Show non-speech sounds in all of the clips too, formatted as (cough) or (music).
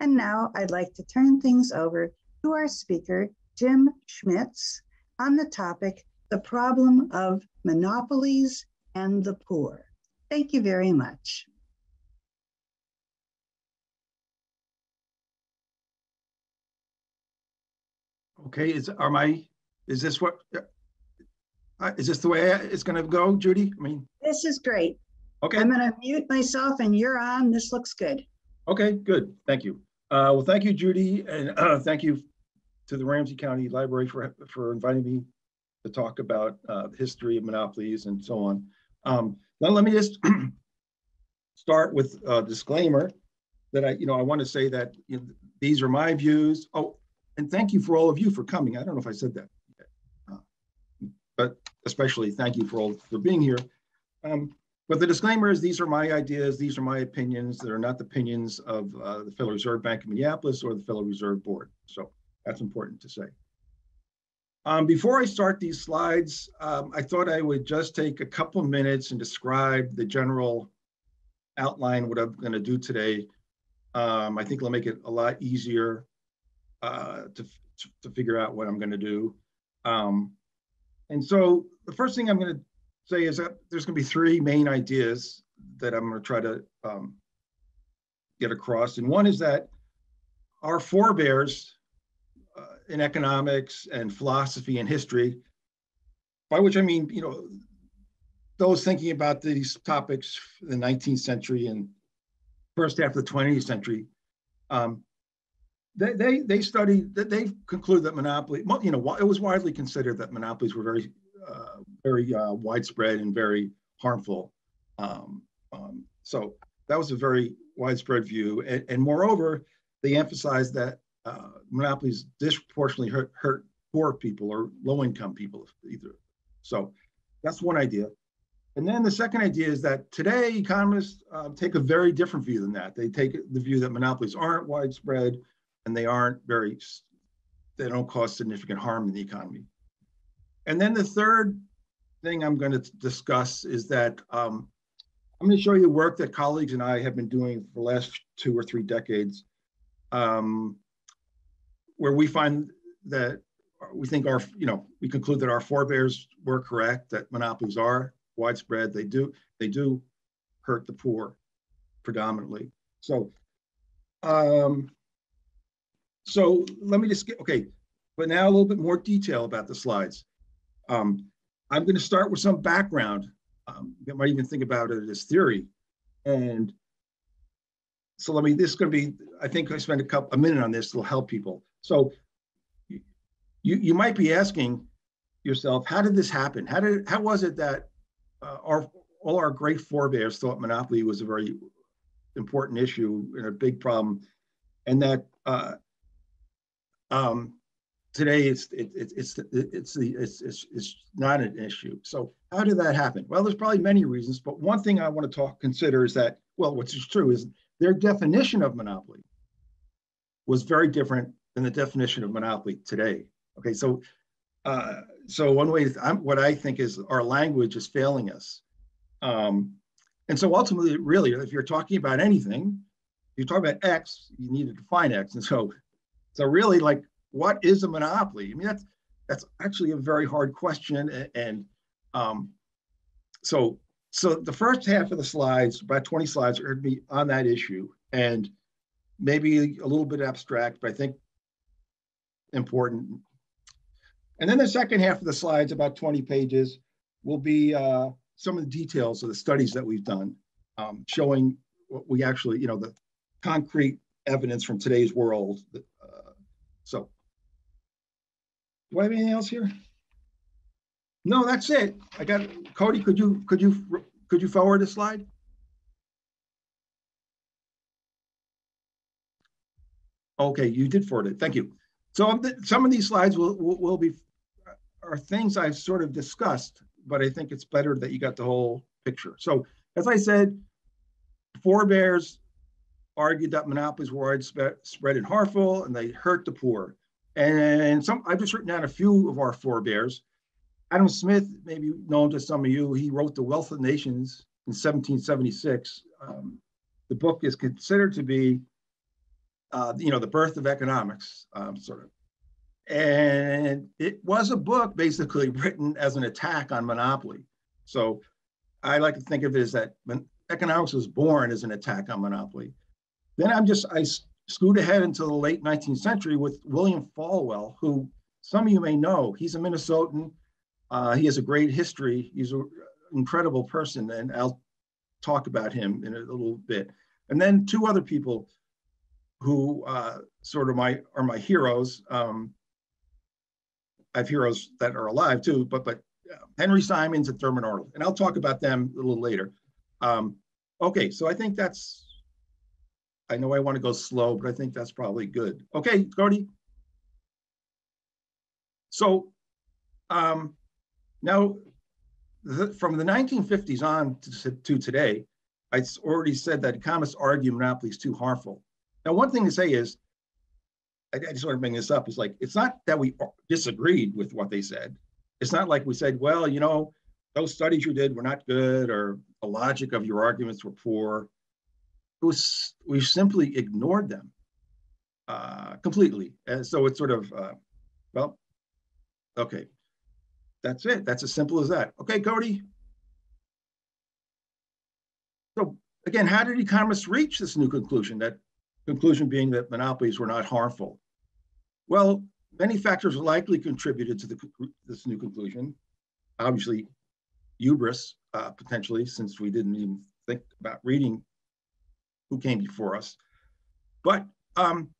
And now I'd like to turn things over to our speaker, Jim Schmitz, on the topic, the problem of monopolies and the poor. Thank you very much. Okay, is are my is this what uh, is this the way it's going to go, Judy? I mean, this is great. Okay, I'm going to mute myself, and you're on. This looks good. Okay, good. Thank you. Uh, well, thank you, Judy, and uh, (clears throat) thank you to the Ramsey County Library for for inviting me to talk about uh, the history of monopolies and so on. Um, now, let me just (clears throat) start with a disclaimer that I, you know, I want to say that you know, these are my views. Oh, and thank you for all of you for coming. I don't know if I said that, uh, but especially thank you for all for being here. Um, but the disclaimer is these are my ideas, these are my opinions. They're not the opinions of uh, the Federal Reserve Bank of Minneapolis or the Federal Reserve Board. So that's important to say. Um, before I start these slides, um, I thought I would just take a couple minutes and describe the general outline what I'm going to do today. Um, I think it'll make it a lot easier uh, to, to figure out what I'm going to do. Um, and so the first thing I'm going to say is that there's going to be three main ideas that I'm going to try to um, get across. And one is that our forebears uh, in economics and philosophy and history, by which I mean, you know, those thinking about these topics in the 19th century and first half of the 20th century, um, they, they, they studied that they concluded that monopoly, you know, it was widely considered that monopolies were very, uh, very uh, widespread and very harmful. Um, um, so that was a very widespread view. And, and moreover, they emphasized that uh, monopolies disproportionately hurt, hurt poor people or low income people either. So that's one idea. And then the second idea is that today economists uh, take a very different view than that. They take the view that monopolies aren't widespread and they aren't very, they don't cause significant harm in the economy. And then the third thing I'm going to discuss is that um, I'm going to show you work that colleagues and I have been doing for the last two or three decades, um, where we find that we think our, you know, we conclude that our forebears were correct, that monopolies are widespread. They do they do hurt the poor predominantly. So um, so let me just get okay. But now a little bit more detail about the slides. Um, I'm going to start with some background. Um, you might even think about it as theory. And so let me, this is going to be, I think I spend a couple, a minute on this, it'll help people. So you, you might be asking yourself, how did this happen? How did, how was it that uh, our all our great forebears thought monopoly was a very important issue and a big problem, and that uh, um, today it's it, it, it's it's the it's, it's it's not an issue. So how did that happen? Well, there's probably many reasons, but one thing I want to talk consider is that well, what's true is their definition of monopoly was very different than the definition of monopoly today. Okay, so uh, so one way, I'm, what I think is our language is failing us. Um, and so ultimately, really, if you're talking about anything, you talk about X, you need to define X. And so, so really, like, what is a monopoly? I mean, that's that's actually a very hard question. And, um, so, so the first half of the slides, about 20 slides, are be on that issue, and maybe a little bit abstract, but I think important and then the second half of the slides, about 20 pages, will be uh, some of the details of the studies that we've done, um, showing what we actually, you know, the concrete evidence from today's world. Uh, so, do I have anything else here? No, that's it. I got Cody. Could you could you could you forward the slide? Okay, you did forward it. Thank you. So um, some of these slides will, will, will be are things I've sort of discussed, but I think it's better that you got the whole picture. So as I said, forebears argued that monopolies were widespread and harmful and they hurt the poor. And some I've just written down a few of our forebears. Adam Smith, maybe known to some of you, he wrote The Wealth of Nations in 1776. Um, the book is considered to be uh, you know, the birth of economics, um, sort of. And it was a book basically (laughs) written as an attack on monopoly. So I like to think of it as that when economics was born as an attack on monopoly. Then I'm just, I scoot ahead into the late 19th century with William Folwell, who some of you may know. He's a Minnesotan. Uh, he has a great history. He's an incredible person, and I'll talk about him in a little bit. And then two other people who uh, sort of my are my heroes. Um, I have heroes that are alive too, but but uh, Henry Simons and Thurman Arnold, and I'll talk about them a little later. Um, okay, so I think that's. I know I want to go slow, but I think that's probably good. Okay, Cody. So, um, now the, from the 1950s on to, to today, I already said that economists argue monopoly is too harmful. Now, one thing to say is, I, I just want to bring this up, is like, it's not that we disagreed with what they said. It's not like we said, well, you know, those studies you did were not good or the logic of your arguments were poor. Was, we simply ignored them uh, completely. And so it's sort of, uh, well, okay, that's it. That's as simple as that. Okay, Cody. So again, how did economists reach this new conclusion? That conclusion being that monopolies were not harmful. Well, many factors likely contributed to the, this new conclusion. Obviously, hubris, uh, potentially, since we didn't even think about reading who came before us. But um,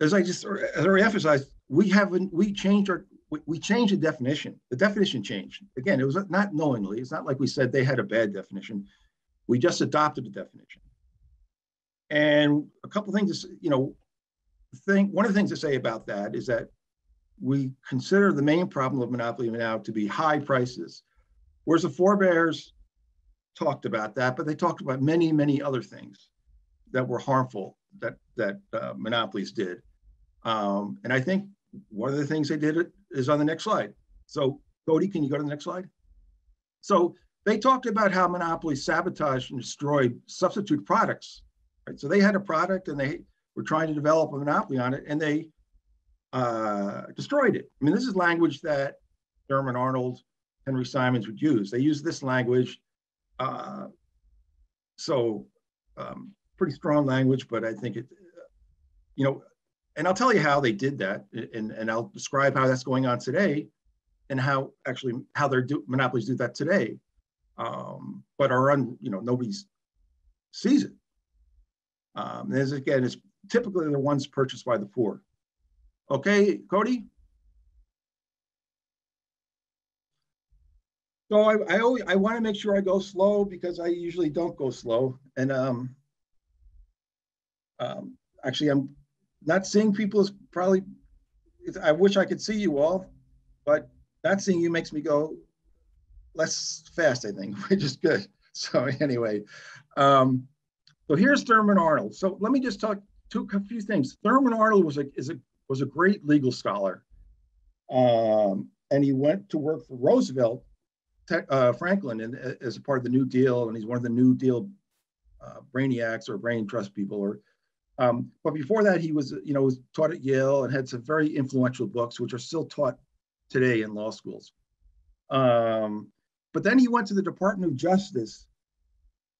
as I just as I emphasized, we haven't we changed our we, we changed the definition. The definition changed. Again, it was not knowingly. It's not like we said they had a bad definition. We just adopted the definition. And a couple things, you know, thing, one of the things to say about that is that we consider the main problem of monopoly now to be high prices. Whereas the forebears talked about that, but they talked about many, many other things that were harmful that that uh, monopolies did. Um, and I think one of the things they did is on the next slide. So Cody, can you go to the next slide? So they talked about how monopolies sabotaged and destroyed substitute products. Right? So they had a product and they were trying to develop a monopoly on it and they uh, destroyed it. I mean, this is language that Thurman Arnold, Henry Simons would use. They use this language. Uh, so um, pretty strong language, but I think it, you know, and I'll tell you how they did that, and, and I'll describe how that's going on today, and how actually how their do, monopolies do that today, um, but are un, you know nobody sees it. Um, as again, it's typically the ones purchased by the poor. Okay, Cody. So I, I always I want to make sure I go slow because I usually don't go slow, and um, um, actually I'm not seeing people is probably, I wish I could see you all, but not seeing you makes me go less fast, I think, (laughs) which is good. So anyway, um, so here's Thurman Arnold. So let me just talk to a few things. Thurman Arnold was a, is a, was a great legal scholar. Um, and he went to work for Roosevelt uh, Franklin and, uh, as a part of the New Deal, and he's one of the New Deal uh, brainiacs or brain trust people, or um, but before that, he was, you know, was taught at Yale and had some very influential books, which are still taught today in law schools. Um, but then he went to the Department of Justice.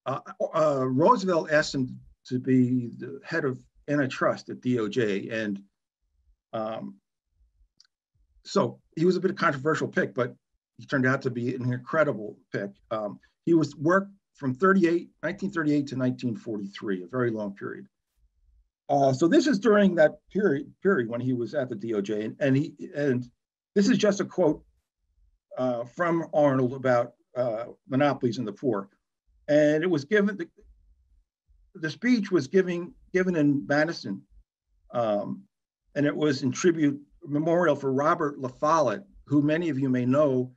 Uh, uh, Roosevelt asked him to be the head of antitrust at DOJ, and um, so he was a bit of a controversial pick, but he turned out to be an incredible pick. Um, he was worked from 38, 1938 to 1943, a very long period. Uh, so this is during that period period when he was at the DOJ, and, and he and this is just a quote uh, from Arnold about uh, monopolies in the poor, and it was given the, the speech was giving given in Madison, um, and it was in tribute memorial for Robert La Follette, who many of you may know.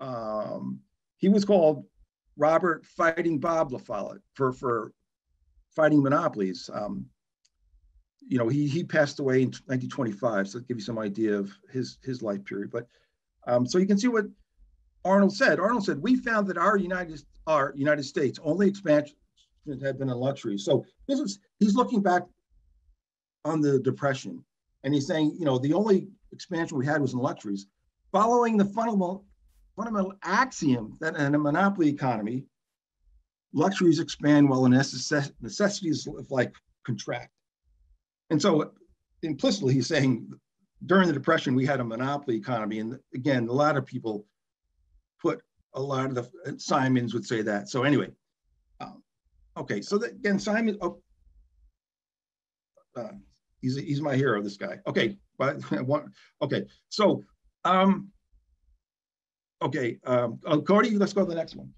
Um, he was called Robert Fighting Bob La Follette for for fighting monopolies. Um, you know, he he passed away in 1925, so to give you some idea of his his life period. But um, so you can see what Arnold said. Arnold said, "We found that our United our United States only expansion had been a luxury." So this is he's looking back on the depression. And he's saying, you know, the only expansion we had was in luxuries. Following the fundamental, fundamental axiom that in a monopoly economy, luxuries expand while the necessities of life contract. And so implicitly, he's saying during the Depression, we had a monopoly economy. And again, a lot of people put a lot of the, Simons would say that. So anyway, um, okay, so that, again, Simon, oh, uh, he's, he's my hero, this guy. Okay, but (laughs) okay, so, um, okay, um, Cody, let's go to the next one.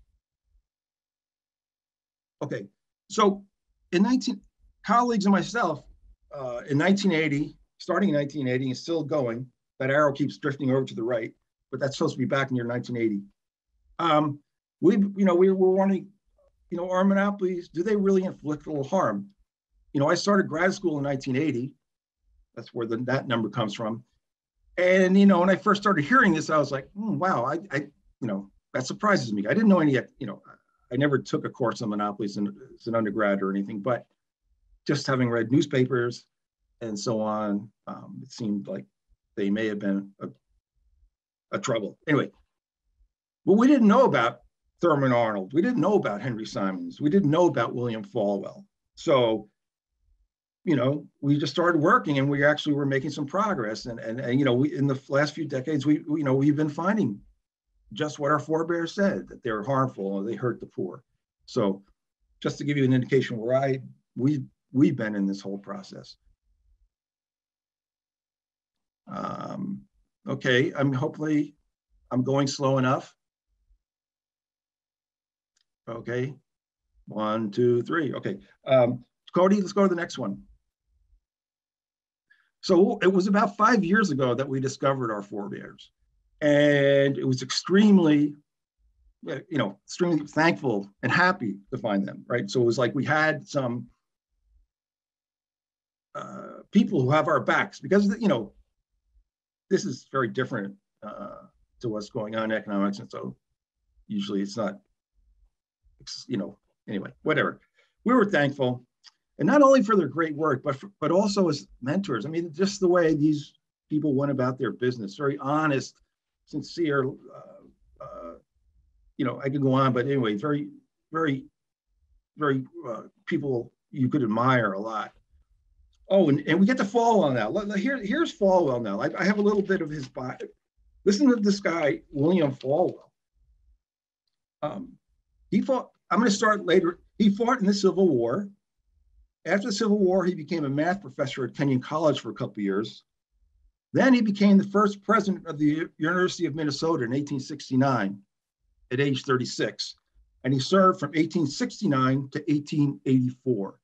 Okay, so in 19, colleagues and myself, uh, in 1980, starting in 1980 and still going, that arrow keeps drifting over to the right, but that's supposed to be back near 1980. Um, we, you know, we were wanting, you know, our monopolies, do they really inflict a little harm? You know, I started grad school in 1980. That's where the, that number comes from. And, you know, when I first started hearing this, I was like, mm, wow, I, I, you know, that surprises me. I didn't know any, you know, I never took a course on monopolies in, as an undergrad or anything, but just having read newspapers and so on, um, it seemed like they may have been a, a trouble. Anyway, well, we didn't know about Thurman Arnold. We didn't know about Henry Simons. We didn't know about William Folwell. So, you know, we just started working and we actually were making some progress. And, and, and you know, we, in the last few decades, we, you know, we've been finding just what our forebears said, that they're harmful and they hurt the poor. So just to give you an indication where I, we, we've been in this whole process. Um, okay, I'm hopefully, I'm going slow enough. Okay, one, two, three, okay. Um, Cody, let's go to the next one. So it was about five years ago that we discovered our forebears. And it was extremely, you know, extremely thankful and happy to find them, right? So it was like we had some uh, people who have our backs because, you know, this is very different uh, to what's going on in economics. And so usually it's not, you know, anyway, whatever. We were thankful. And not only for their great work, but, for, but also as mentors. I mean, just the way these people went about their business, very honest, sincere, uh, uh, you know, I could go on, but anyway, very, very, very uh, people you could admire a lot. Oh, and, and we get to Folwell now. Here, here's Folwell now. I, I have a little bit of his bio. Listen to this guy, William Folwell. Um, he fought, I'm going to start later. He fought in the Civil War. After the Civil War, he became a math professor at Kenyon College for a couple years. Then he became the first president of the University of Minnesota in 1869 at age 36. And he served from 1869 to 1884.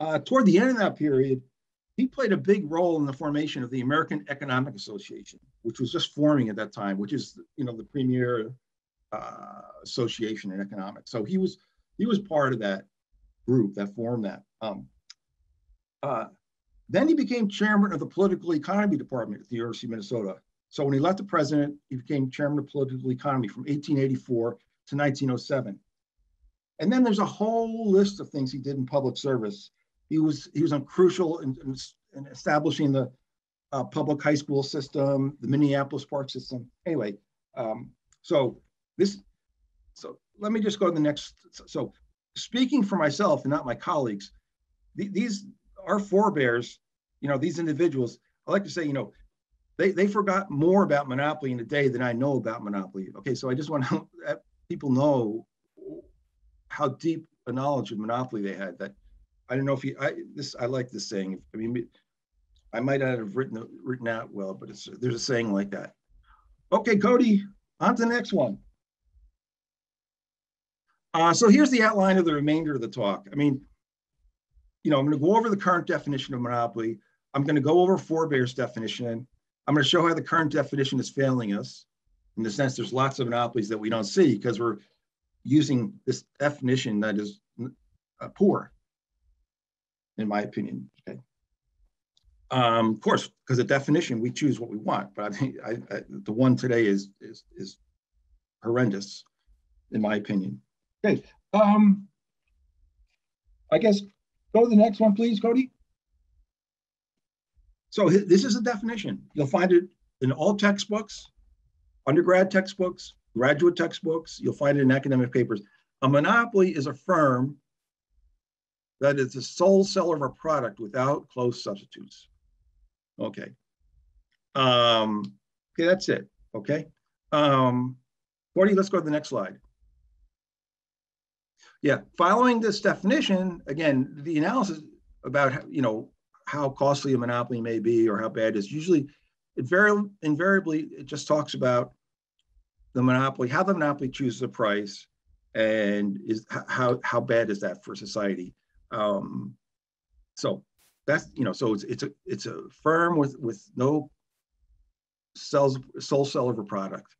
Uh, toward the end of that period, he played a big role in the formation of the American Economic Association, which was just forming at that time, which is you know the premier uh, association in economics. So he was he was part of that group that formed that. Um, uh, then he became chairman of the political economy department at the University of Minnesota. So when he left the president, he became chairman of political economy from 1884 to 1907. And then there's a whole list of things he did in public service he was he was on crucial in, in, in establishing the uh, public high school system, the Minneapolis park system. Anyway, um, so this, so let me just go to the next. So speaking for myself and not my colleagues, th these our forebears, you know, these individuals. I like to say, you know, they they forgot more about monopoly in a day than I know about monopoly. Okay, so I just want to (laughs) let people know how deep a knowledge of monopoly they had. That I don't know if you, I, this, I like this saying. I mean, I might not have written written out well, but it's there's a saying like that. Okay, Cody, on to the next one. Uh, so here's the outline of the remainder of the talk. I mean, you know, I'm going to go over the current definition of monopoly. I'm going to go over forebears definition. I'm going to show how the current definition is failing us. In the sense, there's lots of monopolies that we don't see because we're using this definition that is uh, poor in my opinion. Okay. Um, of course, because the definition, we choose what we want, but I think I, I, the one today is is is horrendous, in my opinion. Okay. Um, I guess go to the next one, please, Cody. So this is a definition. You'll find it in all textbooks, undergrad textbooks, graduate textbooks. You'll find it in academic papers. A monopoly is a firm that is the sole seller of a product without close substitutes. Okay. Um, okay, that's it. Okay. Um, let's go to the next slide. Yeah, following this definition, again, the analysis about you know how costly a monopoly may be or how bad it is usually it very invariably it just talks about the monopoly, how the monopoly chooses a price, and is how how bad is that for society. Um, so that's you know so it's it's a it's a firm with with no sells sole seller of a product.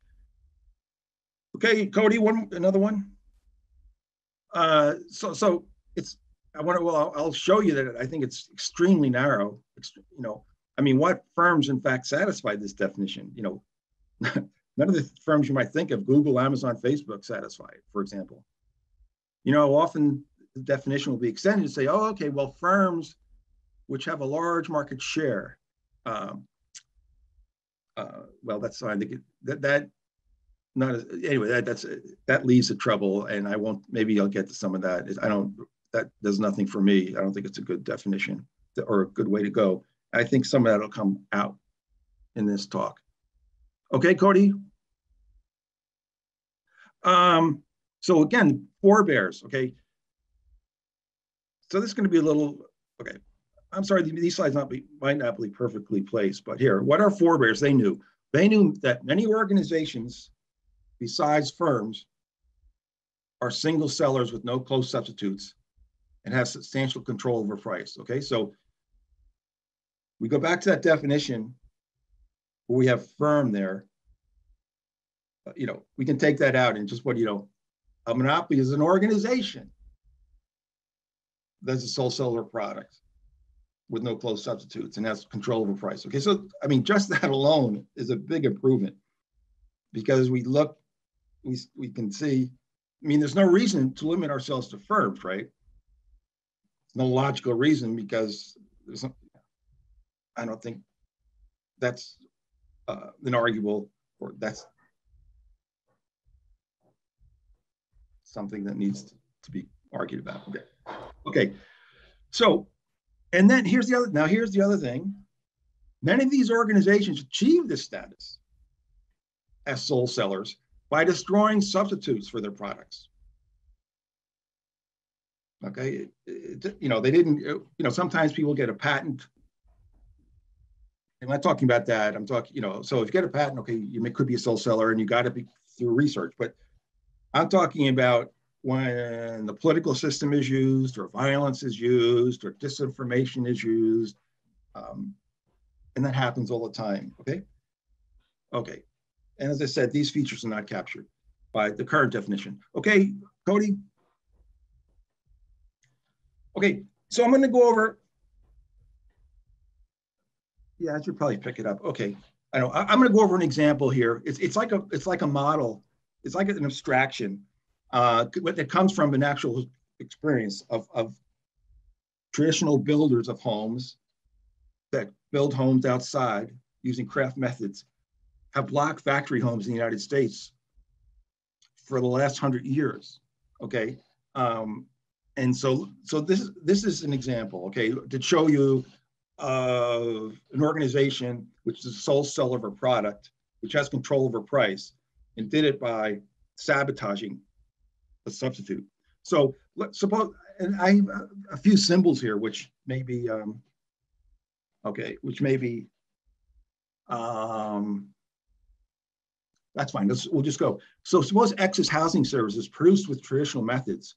Okay, Cody, one another one. Uh, so so it's I want to well I'll, I'll, show you that I think it's extremely narrow. You know, I mean, what firms in fact satisfy this definition? You know, (laughs) none of the firms you might think of, Google, Amazon, Facebook, satisfy it. For example, you know, often the definition will be extended to say, oh, okay, well, firms which have a large market share. Um, uh, well, that's fine. that that not as, anyway that that's that leaves to trouble and i won't maybe i'll get to some of that. I don't that does nothing for me. I don't think it's a good definition or a good way to go. I think some of that will come out in this talk. Okay cody? Um so again forebears okay? So this is going to be a little okay i'm sorry these slides not be might not be perfectly placed but here what are forebears? They knew. They knew that many organizations besides firms, are single sellers with no close substitutes and have substantial control over price. Okay, so we go back to that definition where we have firm there. Uh, you know, we can take that out and just what, you know, a monopoly is an organization that's a sole seller product with no close substitutes and has control over price. Okay, so I mean, just (laughs) that alone is a big improvement because we look we, we can see, I mean, there's no reason to limit ourselves to firms, right? no logical reason because there's, no, I don't think that's uh, an arguable or that's something that needs to be argued about. Okay. Okay. So, and then here's the other, now here's the other thing. Many of these organizations achieve this status as sole sellers by destroying substitutes for their products. Okay, it, it, you know, they didn't, you know, sometimes people get a patent. I'm not talking about that. I'm talking, you know, so if you get a patent, okay, you may, could be a sole seller and you got to be through research, but I'm talking about when the political system is used or violence is used or disinformation is used. Um, and that happens all the time, okay? Okay, and as I said, these features are not captured by the current definition. Okay, Cody? Okay, so I'm gonna go over, yeah, I should probably pick it up. Okay, I know, I, am gonna go over an example here. It's, it's, like, a, it's like a model. It's like an abstraction uh, that comes from an actual experience of, of traditional builders of homes that build homes outside using craft methods have block factory homes in the United States for the last hundred years. Okay, um, and so so this this is an example. Okay, to show you of an organization which is the sole seller of a product, which has control over price, and did it by sabotaging a substitute. So let's suppose, and I have a few symbols here, which may be, um, okay, which may be um, that's fine. Let's, we'll just go. So suppose X is housing services produced with traditional methods.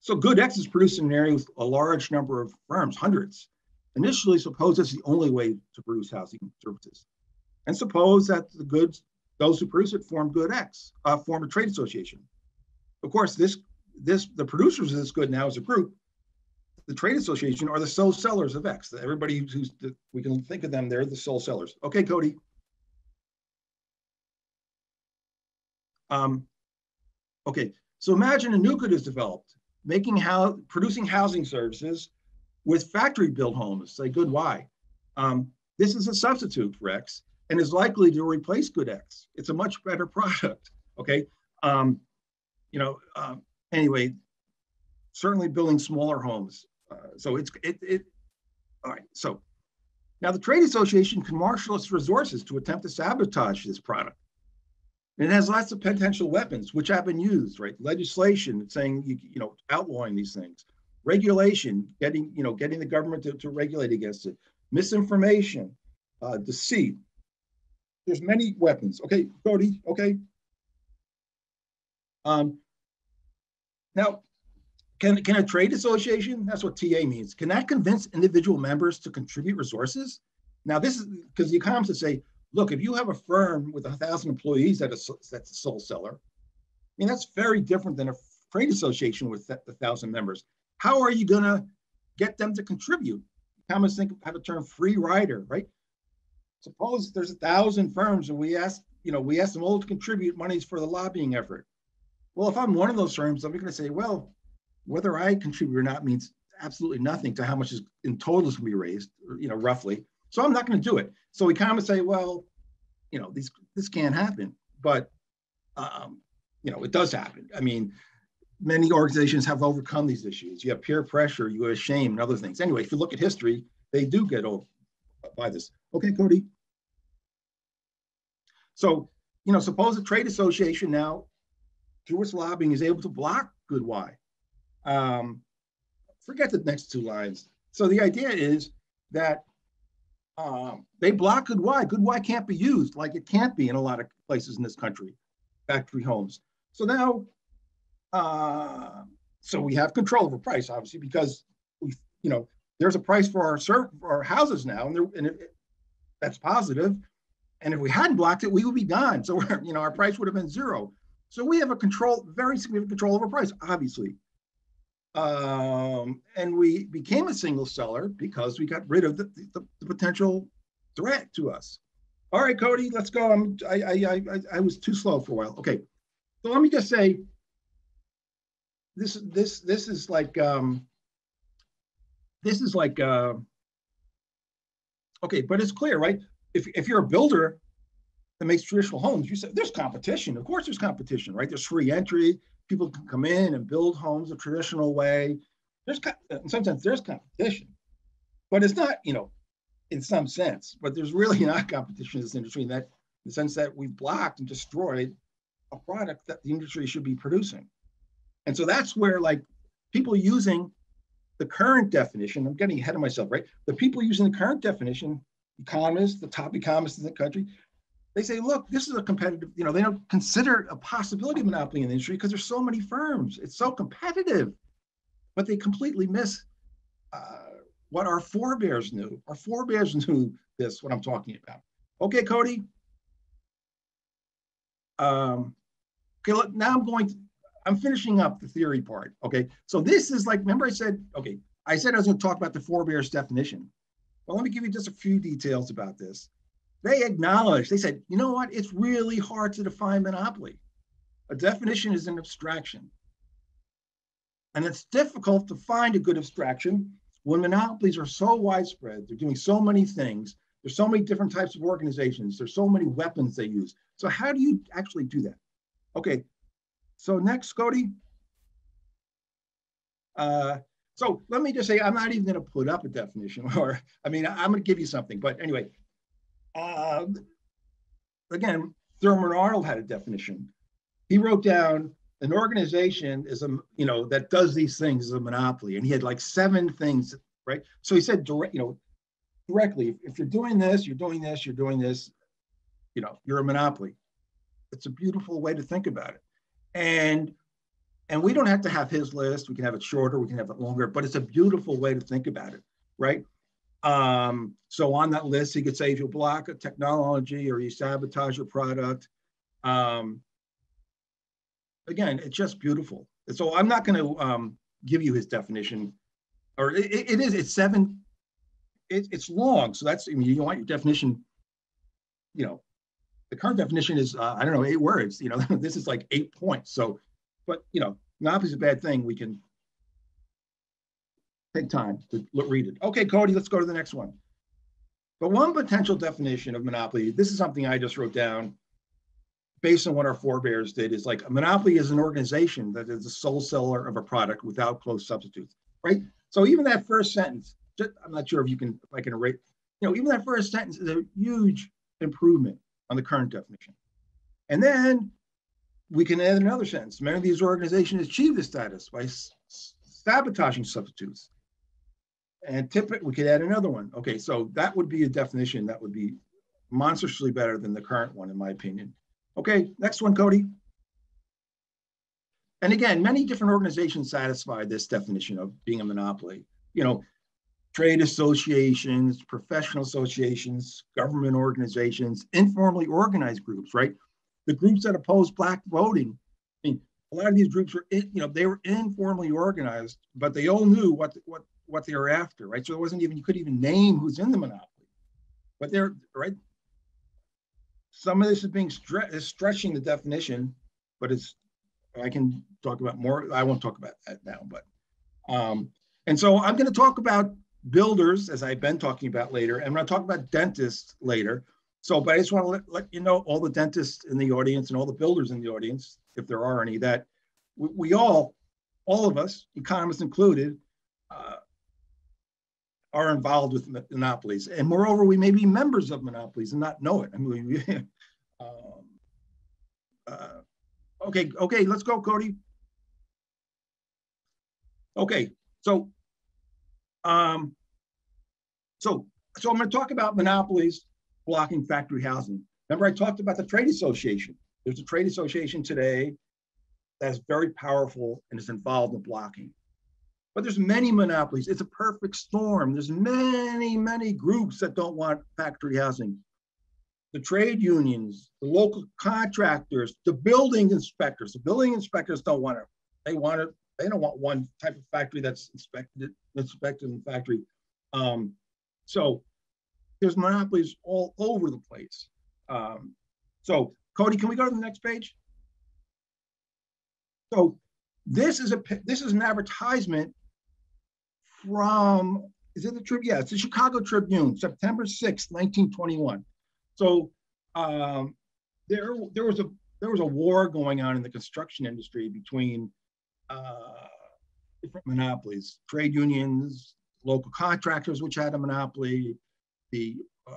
So good X is produced in an area with a large number of firms, hundreds. Initially, suppose that's the only way to produce housing services. And suppose that the goods, those who produce it form good X, uh, form a trade association. Of course, this, this, the producers of this good now as a group, the trade association are the sole sellers of X. Everybody who's, the, we can think of them, they're the sole sellers. Okay, Cody. Um, okay, so imagine a new good is developed, making how producing housing services with factory built homes, say good Y. Um, This is a substitute for X and is likely to replace good X. It's a much better (laughs) product. Okay. Um, you know, um, anyway, certainly building smaller homes. Uh, so it's it, it all right. So now the trade association can marshal its resources to attempt to sabotage this product. It has lots of potential weapons, which have been used, right? Legislation saying you, you know, outlawing these things, regulation, getting, you know, getting the government to, to regulate against it, misinformation, uh, deceit. There's many weapons. Okay, Cody, okay. Um, now, can, can a trade association, that's what TA means, can that convince individual members to contribute resources? Now, this is because the economists say, look, if you have a firm with a thousand employees that is, that's a sole seller, I mean, that's very different than a trade association with a thousand members. How are you going to get them to contribute? Economists think have a term free rider, right? Suppose there's a thousand firms and we ask, you know, we ask them all to contribute monies for the lobbying effort. Well, if I'm one of those firms, I'm going to say, well, whether I contribute or not means absolutely nothing to how much is in total is going to be raised, you know, roughly. So I'm not going to do it. So we kind of say, well, you know, these this can't happen, but um, you know, it does happen. I mean, many organizations have overcome these issues. You have peer pressure, you have shame, and other things. Anyway, if you look at history, they do get over by this. Okay, Cody. So, you know, suppose a trade association now, through its lobbying, is able to block good why. Um, forget the next two lines. So the idea is that um, they block good why. Good why can't be used like it can't be in a lot of places in this country, factory homes. So now, uh, so we have control over price, obviously, because we, you know, there's a price for our for our houses now, and, there, and it, that's positive. And if we hadn't blocked it, we would be gone. So we're, (laughs) you know, our price would have been zero. So we have a control, very significant control over price, obviously. Um, and we became a single seller because we got rid of the, the, the potential threat to us. All right, Cody, let's go. I'm, I, I, I, I was too slow for a while. Okay, so let me just say, this, this, this is like, um, this is like, uh, okay, but it's clear, right? If, if you're a builder that makes traditional homes, you said there's competition. Of course, there's competition, right? There's free entry people can come in and build homes a traditional way. There's in some sense there's competition, but it's not you know in some sense. But there's really (laughs) not competition in this industry in that in the sense that we've blocked and destroyed a product that the industry should be producing. And so that's where like people using the current definition, I'm getting ahead of myself, right? The people using the current definition, economists, the top economists in the country, they say, look, this is a competitive, you know, they don't consider a possibility of monopoly in the industry because there's so many firms. It's so competitive. But they completely miss uh, what our forebears knew. Our forebears (laughs) knew this, what I'm talking about. Okay, Cody. Um, okay, look, now I'm going to, I'm finishing up the theory part. Okay, so this is like, remember I said, okay, I said I was going to talk about the forebears definition. Well, let me give you just a few details about this they acknowledged, they said, you know what? It's really hard to define monopoly. A definition is an abstraction. And it's difficult to find a good abstraction when monopolies are so widespread. They're doing so many things. There's so many different types of organizations. There's so many weapons they use. So how do you actually do that? Okay, so next, Cody. Uh, so let me just say, I'm not even going to put up a definition, (laughs) or I mean, I'm going to give you something. But anyway, uh, again, Thurman Arnold had a definition. He wrote down an organization is a you know that does these things is a monopoly, and he had like seven things, right? So he said direct, you know, directly, if you're doing this, you're doing this, you're doing this, you know, you're a monopoly. It's a beautiful way to think about it, and and we don't have to have his list. We can have it shorter, we can have it longer, but it's a beautiful way to think about it, right? Um, so on that list, he could say if you block a technology or you sabotage a product. Um, again, it's just beautiful. So I'm not going to um, give you his definition, or it, it is. It's seven. It, it's long, so that's. I mean, you want your definition. You know, the current definition is uh, I don't know eight words. You know, (laughs) this is like eight points. So, but you know, not is a bad thing. We can take time to read it. Okay, Cody, let's go to the next one. But one potential definition of monopoly, this is something I just wrote down based on what our forebears did, is like a monopoly is an organization that is the sole seller of a product without close substitutes, right? So even that first sentence, just, I'm not sure if you can, if I can erase, you know, even that first sentence is a huge improvement on the current definition. And then we can add another sentence. Many of these organizations achieve this status by sabotaging substitutes. And typically, we could add another one. Okay, so that would be a definition that would be monstrously better than the current one, in my opinion. Okay, next one, Cody. And again, many different organizations satisfy this definition of being a monopoly. You know, trade associations, professional associations, government organizations, informally organized groups, right? The groups that oppose black voting. I mean, a lot of these groups were, you know, they were informally organized, but they all knew what what what they were after, right? So it wasn't even you couldn't even name who's in the monopoly, but they're right. Some of this is being stre- is stretching the definition, but it's I can talk about more. I won't talk about that now, but um, and so I'm going to talk about builders, as I've been talking about later, and I'm going to talk about dentists later. So, but I just want to let, let, you know, all the dentists in the audience and all the builders in the audience, if there are any, that we, we all, all of us, economists included, are involved with monopolies. And moreover, we may be members of monopolies and not know it. I mean, (laughs) um, uh, okay, okay, let's go, Cody. Okay, so um, so, so I'm going to talk about monopolies blocking factory housing. Remember, I talked about the trade association. There's a trade association today that's very powerful and is involved in blocking. But there's many monopolies. It's a perfect storm. There's many, many groups that don't want factory housing. The trade unions, the local contractors, the building inspectors. The building inspectors don't want it. They want it they don't want one type of factory that's inspected inspected in the factory. Um, so there's monopolies all over the place. Um, so Cody, can we go to the next page? So this is a this is an advertisement from is it the Tribune? Yeah, it's the Chicago Tribune, September 6, 1921. So um, there there was a there was a war going on in the construction industry between uh, different monopolies, trade unions, local contractors, which had a monopoly, the uh,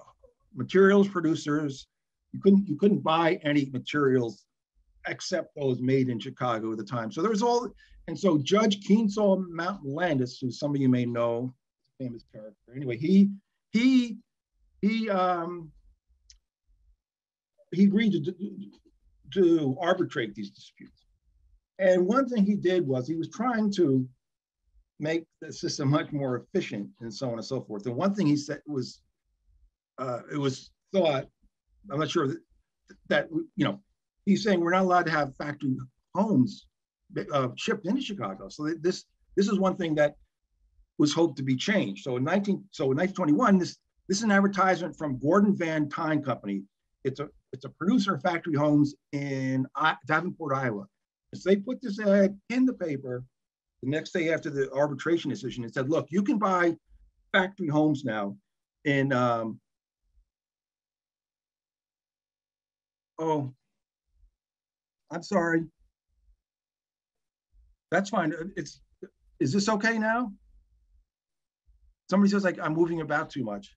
materials producers. You couldn't you couldn't buy any materials except those made in Chicago at the time. So there was all, and so Judge Kenesaw Mountain Landis, who some of you may know, famous character. Anyway, he he he um he agreed to to arbitrate these disputes. And one thing he did was he was trying to make the system much more efficient and so on and so forth. And one thing he said was, uh, it was thought, I'm not sure that, that, you know, he's saying we're not allowed to have factory homes uh, shipped into Chicago. So this this is one thing that was hoped to be changed. So in 19 so in 1921, this this is an advertisement from Gordon Van Tine Company. It's a it's a producer of factory homes in Davenport, Iowa. So they put this ad in the paper the next day after the arbitration decision and said, look, you can buy factory homes now in, um, oh, I'm sorry. That's fine. Uh, it's, is this okay now? Somebody says like I'm moving about too much.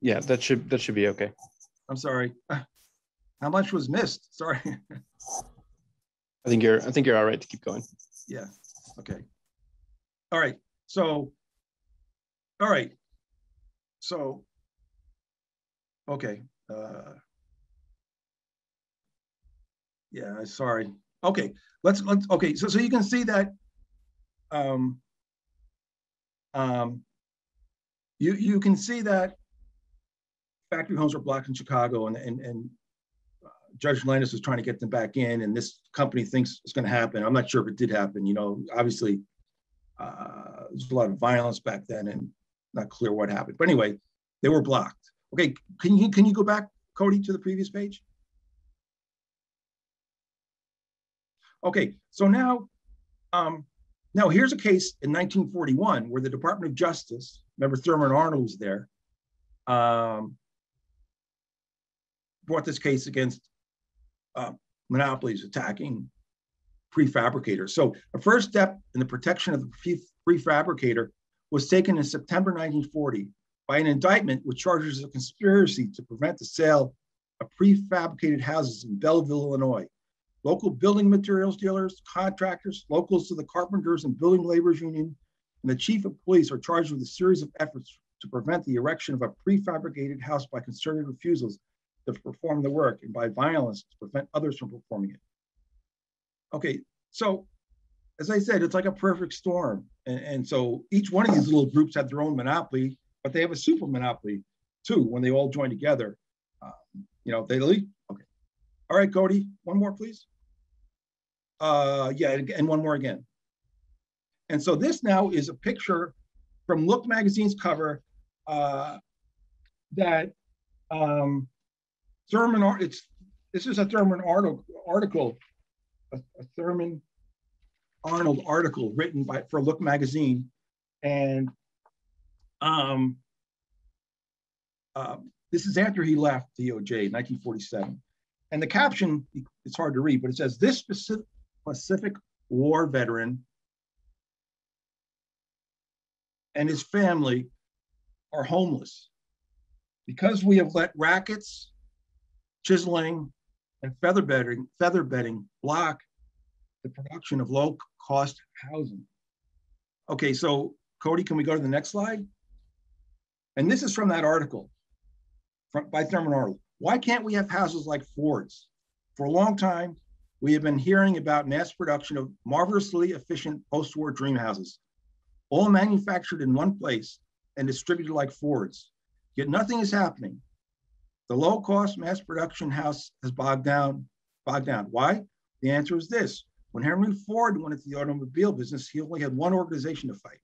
Yeah, that should that should be okay. I'm sorry. (laughs) How much was missed? Sorry. (laughs) I think you're I think you're all right to keep going. Yeah. Okay. All right. So all right. So okay. Uh yeah, sorry. Okay, let's let's okay. So so you can see that um um you you can see that factory homes were blocked in Chicago, and and and uh, Judge Landis was trying to get them back in, and this company thinks it's going to happen. I'm not sure if it did happen. You know, obviously, uh, there's a lot of violence back then, and not clear what happened. But anyway, they were blocked. Okay, can you can you go back, Cody, to the previous page? Okay, so now, um, Now, here's a case in 1941 where the Department of Justice, remember Thurman Arnold was there, um, brought this case against uh, monopolies attacking prefabricators. So the first step in the protection of the prefabricator was taken in September 1940 by an indictment with charges of conspiracy to prevent the sale of prefabricated houses in Belleville, Illinois. Local building materials dealers, contractors, locals to the Carpenters and Building Laborers Union, and the chief of police are charged with a series of efforts to prevent the erection of a prefabricated house by concerted refusals to perform the work and by violence to prevent others from performing it. Okay, so as I said, it's like a perfect storm. And, and so each one of these little groups had their own monopoly, but they have a super monopoly too when they all join together. Um, you know, they lead. Okay. All right, Cody, one more, please. Uh, yeah, and one more again. And so this now is a picture from Look magazine's cover uh, that um, Thurman, it's this is a Thurman article, article a, a Thurman Arnold article written by for Look magazine, and um, uh, this is after he left DOJ in 1947. And the caption, it's hard to read, but it says, this specific Pacific War veteran and his family are homeless because we have let rackets, chiseling, and feather bedding, feather bedding block the production of low cost housing. Okay, so Cody, can we go to the next slide? And this is from that article from, by Thurman Arnold. Why can't we have houses like Ford's? For a long time, we have been hearing about mass production of marvelously efficient post-war dream houses, all manufactured in one place and distributed like Ford's. Yet nothing is happening. The low-cost mass production house has bogged down, bogged down. Why? The answer is this. When Henry Ford went into the automobile business, he only had one organization to fight.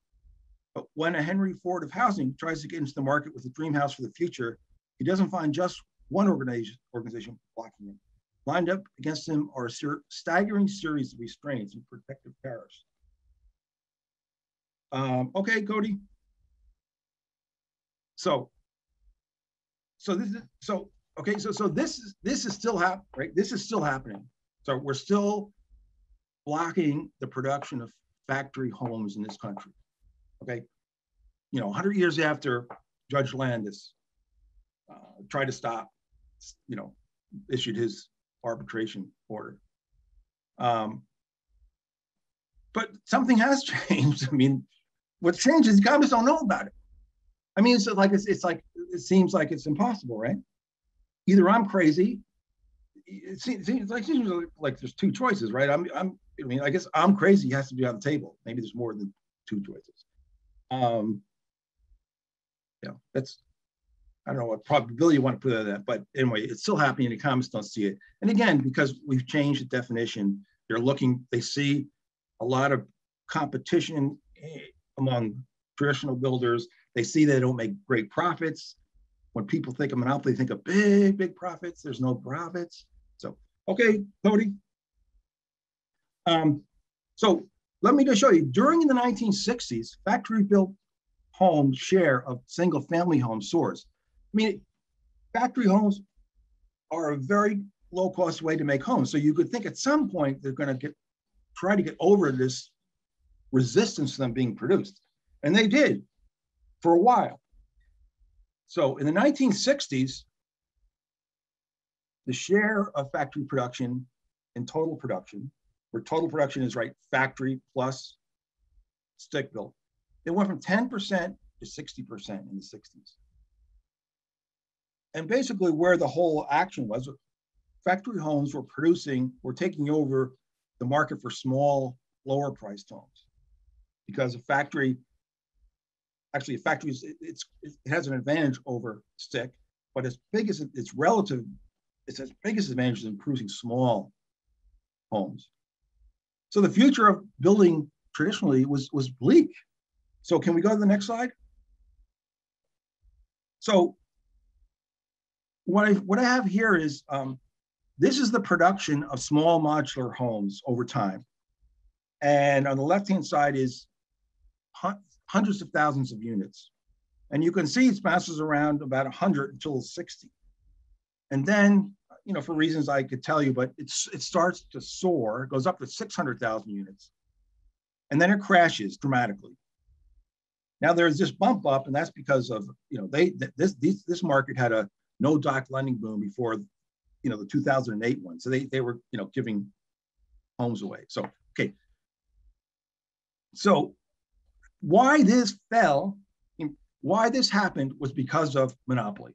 But when a Henry Ford of housing tries to get into the market with a dream house for the future, he doesn't find just one organization, organization blocking him. Lined up against him are a staggering series of restraints and protective tariffs. Um, okay, Cody. So, so this is so okay. So so this is this is still happening, right? This is still happening. So we're still blocking the production of factory homes in this country. Okay, you know, 100 years after Judge Landis uh, tried to stop, you know, issued his arbitration order. Um, but something has (laughs) changed. I mean, what's changed is governments don't know about it. I mean, it's like it's, it's like it seems like it's impossible, right? Either I'm crazy. It seems, it seems like, seems like there's two choices, right? I'm, I'm. I mean, I guess I'm crazy has to be on the table. Maybe there's more than two choices. Um, yeah, that's I don't know what probability you want to put on that, but anyway, it's still happening. The economists don't see it. And again, because we've changed the definition, they're looking, they see a lot of competition eh, among traditional builders. They see they don't make great profits. When people think of monopoly, they think of big, big profits. There's no profits. So, okay, Cody. Um, so let me just show you. During the 1960s, factory built homes share of single family homes soars. I mean, factory homes are a very low cost way to make homes. So you could think at some point they're going to get try to get over this resistance to them being produced. And they did for a while. So in the 1960s, the share of factory production in total production, where total production is right factory plus stick built, it went from 10% to 60% in the 60s and basically where the whole action was factory homes were producing were taking over the market for small lower priced homes. Because a factory actually a factory is it's it has an advantage over stick but as big as its relative it's as big as advantage in producing small homes so the future of building traditionally was was bleak so can we go to the next slide so what I what I have here is um, this is the production of small modular homes over time. And on the left-hand side is hundreds of thousands of units. And you can see it bounces around about 100 until 60. And then, you know, for reasons I could tell you, but it's it starts to soar, goes up to 600,000 units. And then it crashes dramatically. Now there's this bump up, and that's because of, you know, they this this, this market had a no doc lending boom before, you know, the 2008 one. So they, they were, you know, giving homes away. So, okay. So why this fell, why this happened was because of monopoly.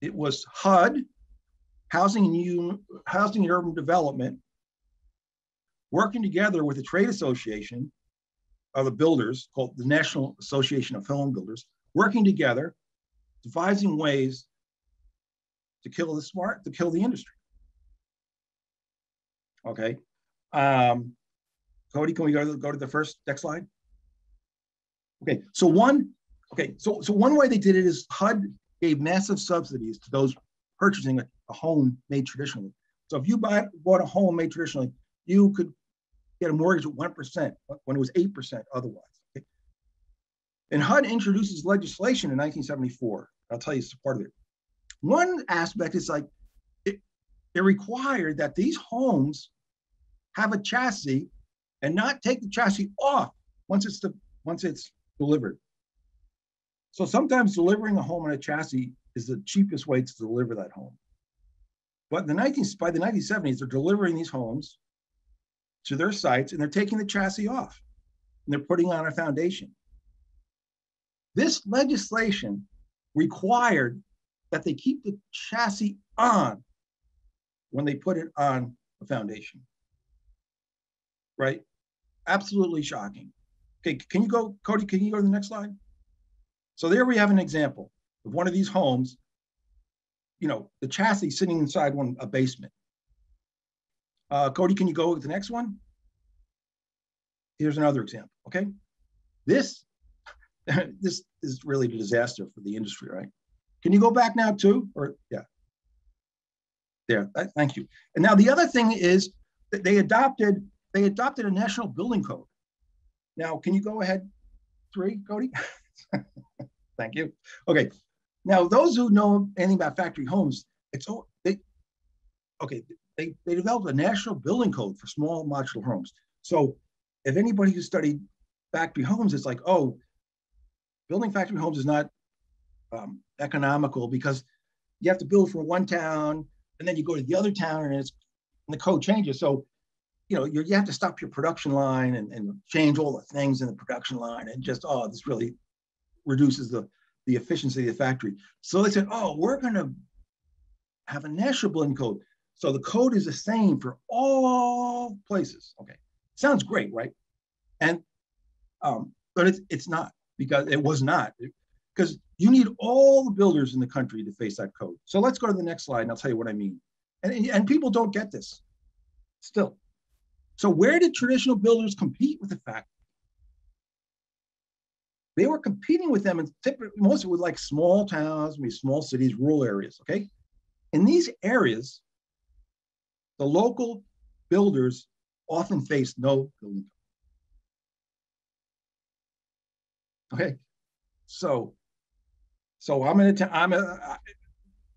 It was HUD, Housing and, Housing and Urban Development, working together with the trade association of the builders called the National Association of Home Builders, working together, devising ways to kill the smart, to kill the industry. Okay. Um, Cody, can we go to, go to the first next slide? Okay, so one, okay, so so one way they did it is HUD gave massive subsidies to those purchasing a, a home made traditionally. So if you buy, bought a home made traditionally, you could get a mortgage at one percent when it was eight percent otherwise. Okay? And HUD introduces legislation in 1974. I'll tell you it's part of it. One aspect is like it, it required that these homes have a chassis and not take the chassis off once it's the once it's delivered. So sometimes delivering a home on a chassis is the cheapest way to deliver that home. But the 19, by the 1970s, they're delivering these homes to their sites and they're taking the chassis off and they're putting on a foundation. This legislation required that they keep the chassis on when they put it on a foundation. Right? Absolutely shocking. Okay, can you go, Cody, can you go to the next slide? So there we have an example of one of these homes, you know, the chassis sitting inside one, a basement. Uh, Cody, can you go to the next one? Here's another example, okay? This, (laughs) this is really a disaster for the industry, right? Can you go back now too, or yeah? There, thank you. And now the other thing is that they adopted, they adopted a national building code. Now, can you go ahead three, Cody? (laughs) Thank you. Okay. Now, those who know anything about factory homes, it's all they okay, they, they developed a national building code for small modular homes. So if anybody who studied factory homes, it's like, oh, building factory homes is not um, economical because you have to build for one town and then you go to the other town and it's and the code changes. So you know, you you have to stop your production line and, and change all the things in the production line and just, oh, this really reduces the, the efficiency of the factory. So they said, oh, we're going to have a national building code. So the code is the same for all places. Okay. Sounds great, right? And, um, but it's, it's not because it was not because you need all the builders in the country to face that code. So let's go to the next slide and I'll tell you what I mean. And, and people don't get this still. So where did traditional builders compete with the factory? They were competing with them and mostly with like small towns, maybe small cities, rural areas, okay? In these areas, the local builders often face no building code. Okay, so so I'm gonna I'm a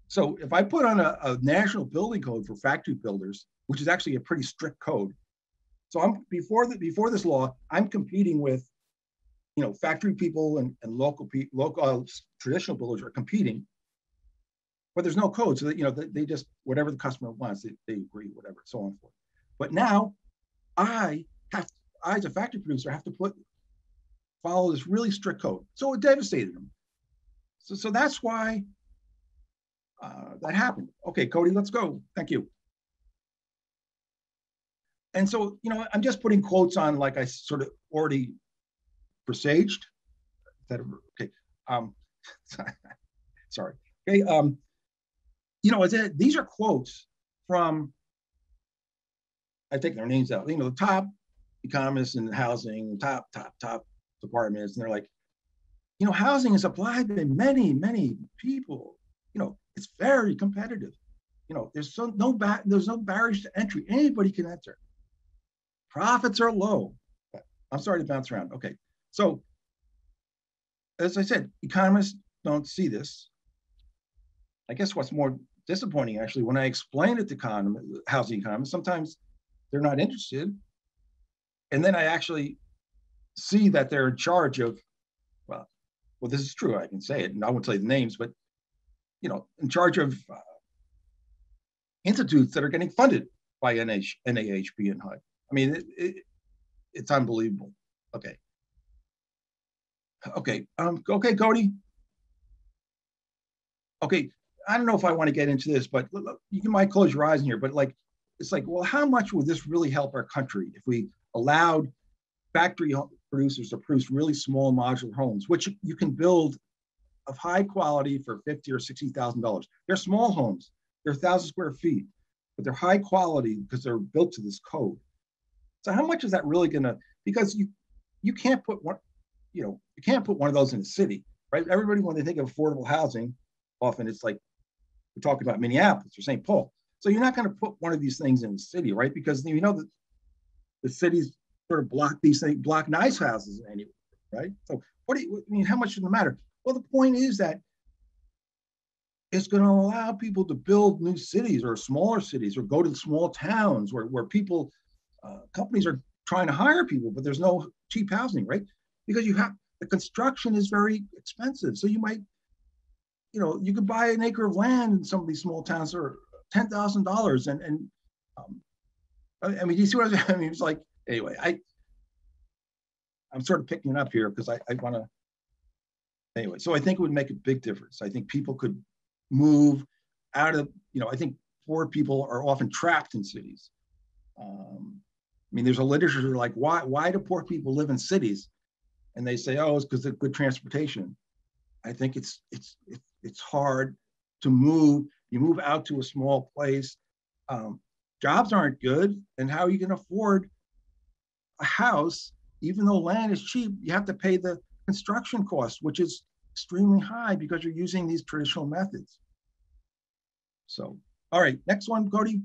so if I put on a, a national building code for factory builders, which is actually a pretty strict code, so I'm before the before this law, I'm competing with, you know, factory people and, and local people, local uh, traditional builders are competing, but there's no code. So that you know they, they just whatever the customer wants, they, they agree, whatever, so on and forth. But now I have I as a factory producer have to put follow this really strict code. So it devastated them. So so that's why uh, that happened. Okay, Cody, let's go. Thank you and so, you know, I'm just putting quotes on like I sort of already presaged. That okay? Um, (laughs) sorry. Okay. Um, you know, it, these are quotes from. I take their names out. You know, the top economists in housing, top top top departments, and they're like, you know, housing is applied by many many people. You know, it's very competitive. You know, there's so no ba- there's no barriers to entry. Anybody can enter. Profits are low. I'm sorry to bounce around. Okay. So, as I said, economists don't see this. I guess what's more disappointing, actually, when I explain it to economists, housing economists, sometimes they're not interested. And then I actually see that they're in charge of, well, well, this is true. I can say it, and I won't tell you the names, but you know, in charge of uh, institutes that are getting funded by NH, NAHB and HUD. I mean, it, it, it's unbelievable. Okay. Okay. Um, okay, Cody. Okay. I don't know if I want to get into this, but you might close your eyes in here, but like, it's like, well, how much would this really help our country if we allowed factory producers to produce really small modular homes, which you can build of high quality for fifty or sixty thousand dollars. They're small homes. They're thousand square feet, but they're high quality because they're built to this code. So how much is that really going to? Because you you can't put one, you know, you can't put one of those in a city, right? Everybody when they think of affordable housing, often it's like we're talking about Minneapolis or St. Paul. So you're not going to put one of these things in the city, right? Because you know that the cities sort of block these things, block nice houses anyway, right? So what do you I mean? How much does it matter? Well, the point is that it's going to allow people to build new cities or smaller cities or go to small towns where, where people, uh, companies are trying to hire people, but there's no cheap housing, right? Because you have the construction is very expensive. So you might, you know, you could buy an acre of land in some of these small towns for ten thousand dollars, and and um, I mean, do you see what (laughs) I mean? It's like anyway, I I'm sort of picking up here because I, I want to anyway, so I think it would make a big difference. I think people could move out of, you know, I think poor people are often trapped in cities. Um, I mean, there's a literature like, why, why do poor people live in cities? And they say, oh, it's because of good transportation. I think it's, it's, it's hard to move. You move out to a small place. Um, jobs aren't good. And how are you going to afford a house, even though land is cheap? You have to pay the construction cost, which is extremely high because you're using these traditional methods. So, all right, next one, Cody.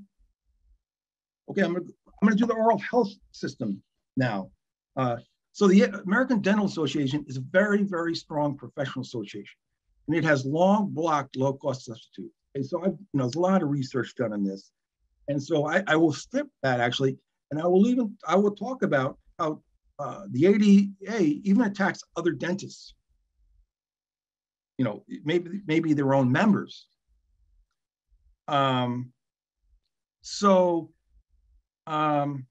Okay, I'm gonna, I'm gonna do the oral health system now. Uh, so the American Dental Association is a very, very strong professional association, and it has long blocked low-cost substitute. And so I've, you know, there's a lot of research done on this. And so I, I will skip that actually, and I will even, I will talk about how uh, the ADA even attacks other dentists. You know, maybe maybe their own members. Um, so, um,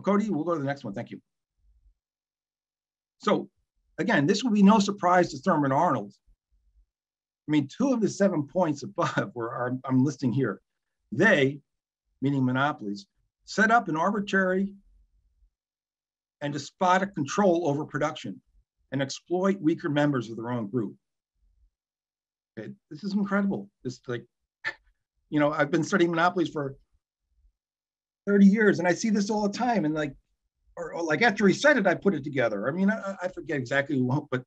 Cody, we'll go to the next one. Thank you. So, again, this will be no surprise to Thurman Arnold. I mean, two of the seven points above (laughs) where I'm listing here. They, meaning monopolies, set up an arbitrary and despotic control over production and exploit weaker members of their own group. Okay, this is incredible. It's like, (laughs) you know, I've been studying monopolies for 30 years and I see this all the time. And like, or, or like after he said it, I put it together. I mean, I, I forget exactly what, but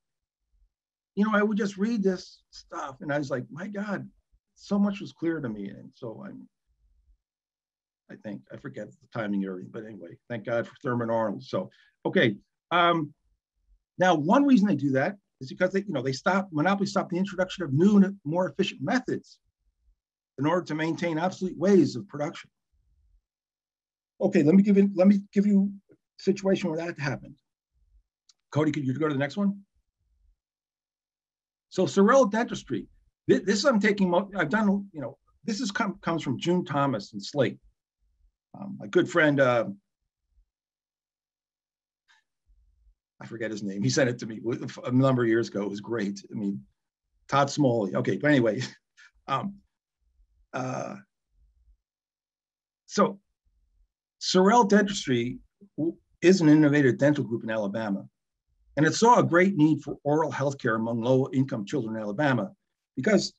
you know, I would just read this stuff and I was like, my God, so much was clear to me. And so I'm I think. I forget the timing area, but anyway, thank God for Thurman Arnold. So, okay. Um, now, one reason they do that is because they, you know, they stop monopoly stop the introduction of new and more efficient methods in order to maintain obsolete ways of production. Okay, let me give you let me give you situation where that happened. Cody, could you go to the next one? So Sarrell Dentistry. This, this I'm taking. I've done. You know, this is come, comes from June Thomas and Slate. Um, my good friend, uh, I forget his name. He sent it to me a number of years ago. It was great. I mean, Todd Smalley. Okay, but anyway, (laughs) um, uh, so Sarrell Dentistry is an innovative dental group in Alabama, and it saw a great need for oral health care among low-income children in Alabama because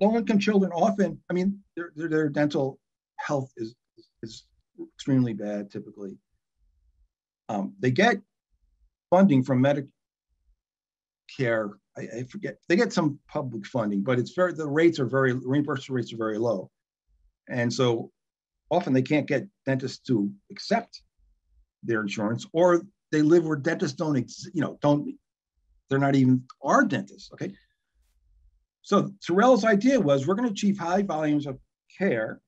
low-income children often, I mean, their, their, their dental health is is extremely bad typically. Um, they get funding from Medicare. I, I, forget they get some public funding, but it's very the rates are very reimbursement rates are very low, and so often they can't get dentists to accept their insurance, or they live where dentists don't, ex- you know, don't, they're not even our dentists. Okay. So Sarrell's idea was we're going to achieve high volumes of care.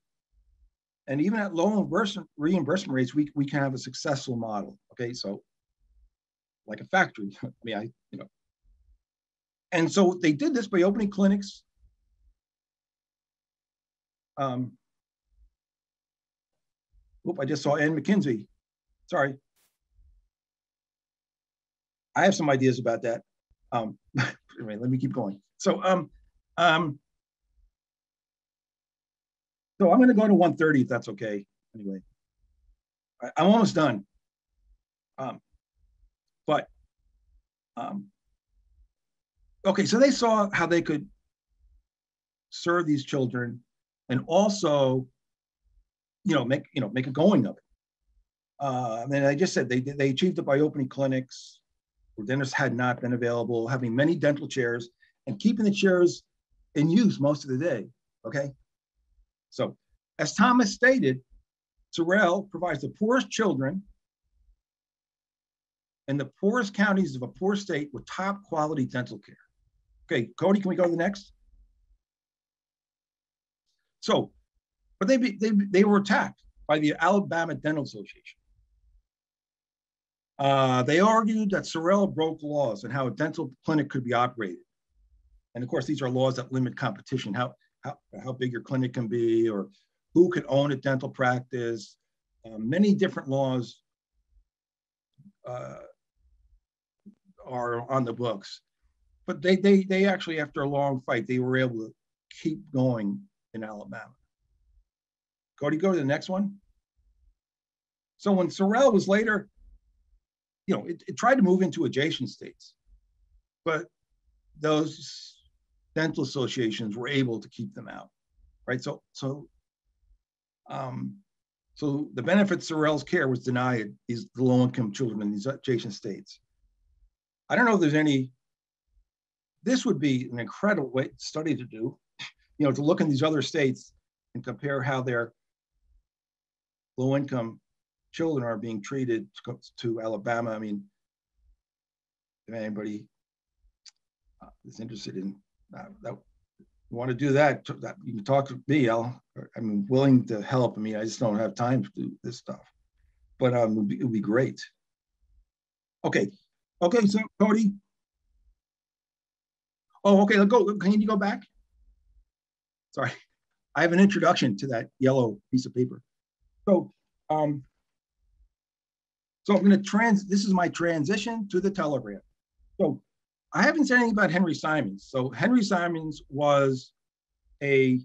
And even at low reimbursement, rates, we, we can have a successful model. Okay. So like a factory. (laughs) I mean, I, you know. And so they did this by opening clinics. Um, Oop, I just saw Ann McKinsey. Sorry. I have some ideas about that. Um, (laughs) anyway, let me keep going. So, um, um, so I'm going to go to 130 if that's okay. Anyway, I, am almost done. Um, but um, okay, so they saw how they could serve these children and also you know, make you know, make a going of it. Uh, and I just said they they achieved it by opening clinics where dentists had not been available, having many dental chairs, and keeping the chairs in use most of the day. Okay, so as Thomas stated, Sarrell provides the poorest children in the poorest counties of a poor state with top quality dental care. Okay, Cody, can we go to the next? So but they, they, they were attacked by the Alabama Dental Association. Uh, they argued that Sarrell broke laws and how a dental clinic could be operated. And of course, these are laws that limit competition, how, how, how big your clinic can be, or who could own a dental practice. Uh, many different laws uh, are on the books. But they, they, they actually, after a long fight, they were able to keep going in Alabama. Cody, go to the next one. So when Sarrell was later, you know, it, it tried to move into adjacent states, but those dental associations were able to keep them out, right? So, so, um, so the benefit Sarrell's care was denied these the low-income children in these adjacent states. I don't know if there's any. This would be an incredible way, study to do, you know, to look in these other states and compare how their low income children are being treated to, to Alabama. I mean, if anybody uh, is interested in uh, that, want to do that, that, you can talk to me. I'll, I'm willing to help. I mean, I just don't have time to do this stuff, but um, it would be, be great. Okay, okay, so Cody. Oh, okay, let's go. Can you go back? Sorry, (laughs) I have an introduction to that yellow piece of paper. So, um, so I'm going to trans. This is my transition to the telegram. So, I haven't said anything about Henry Simons. So, Henry Simons was a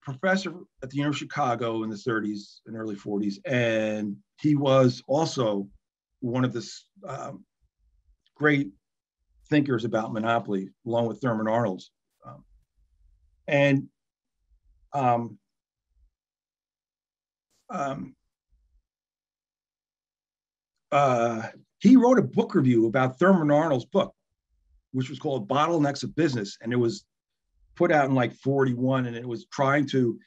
professor at the University of Chicago in the 30s and early 40s, and he was also one of the um, great thinkers about monopoly, along with Thurman Arnold's. Um, and um, um, uh, he wrote a book review about Thurman Arnold's book, which was called Bottlenecks of Business. And it was put out in like 41, and it was trying to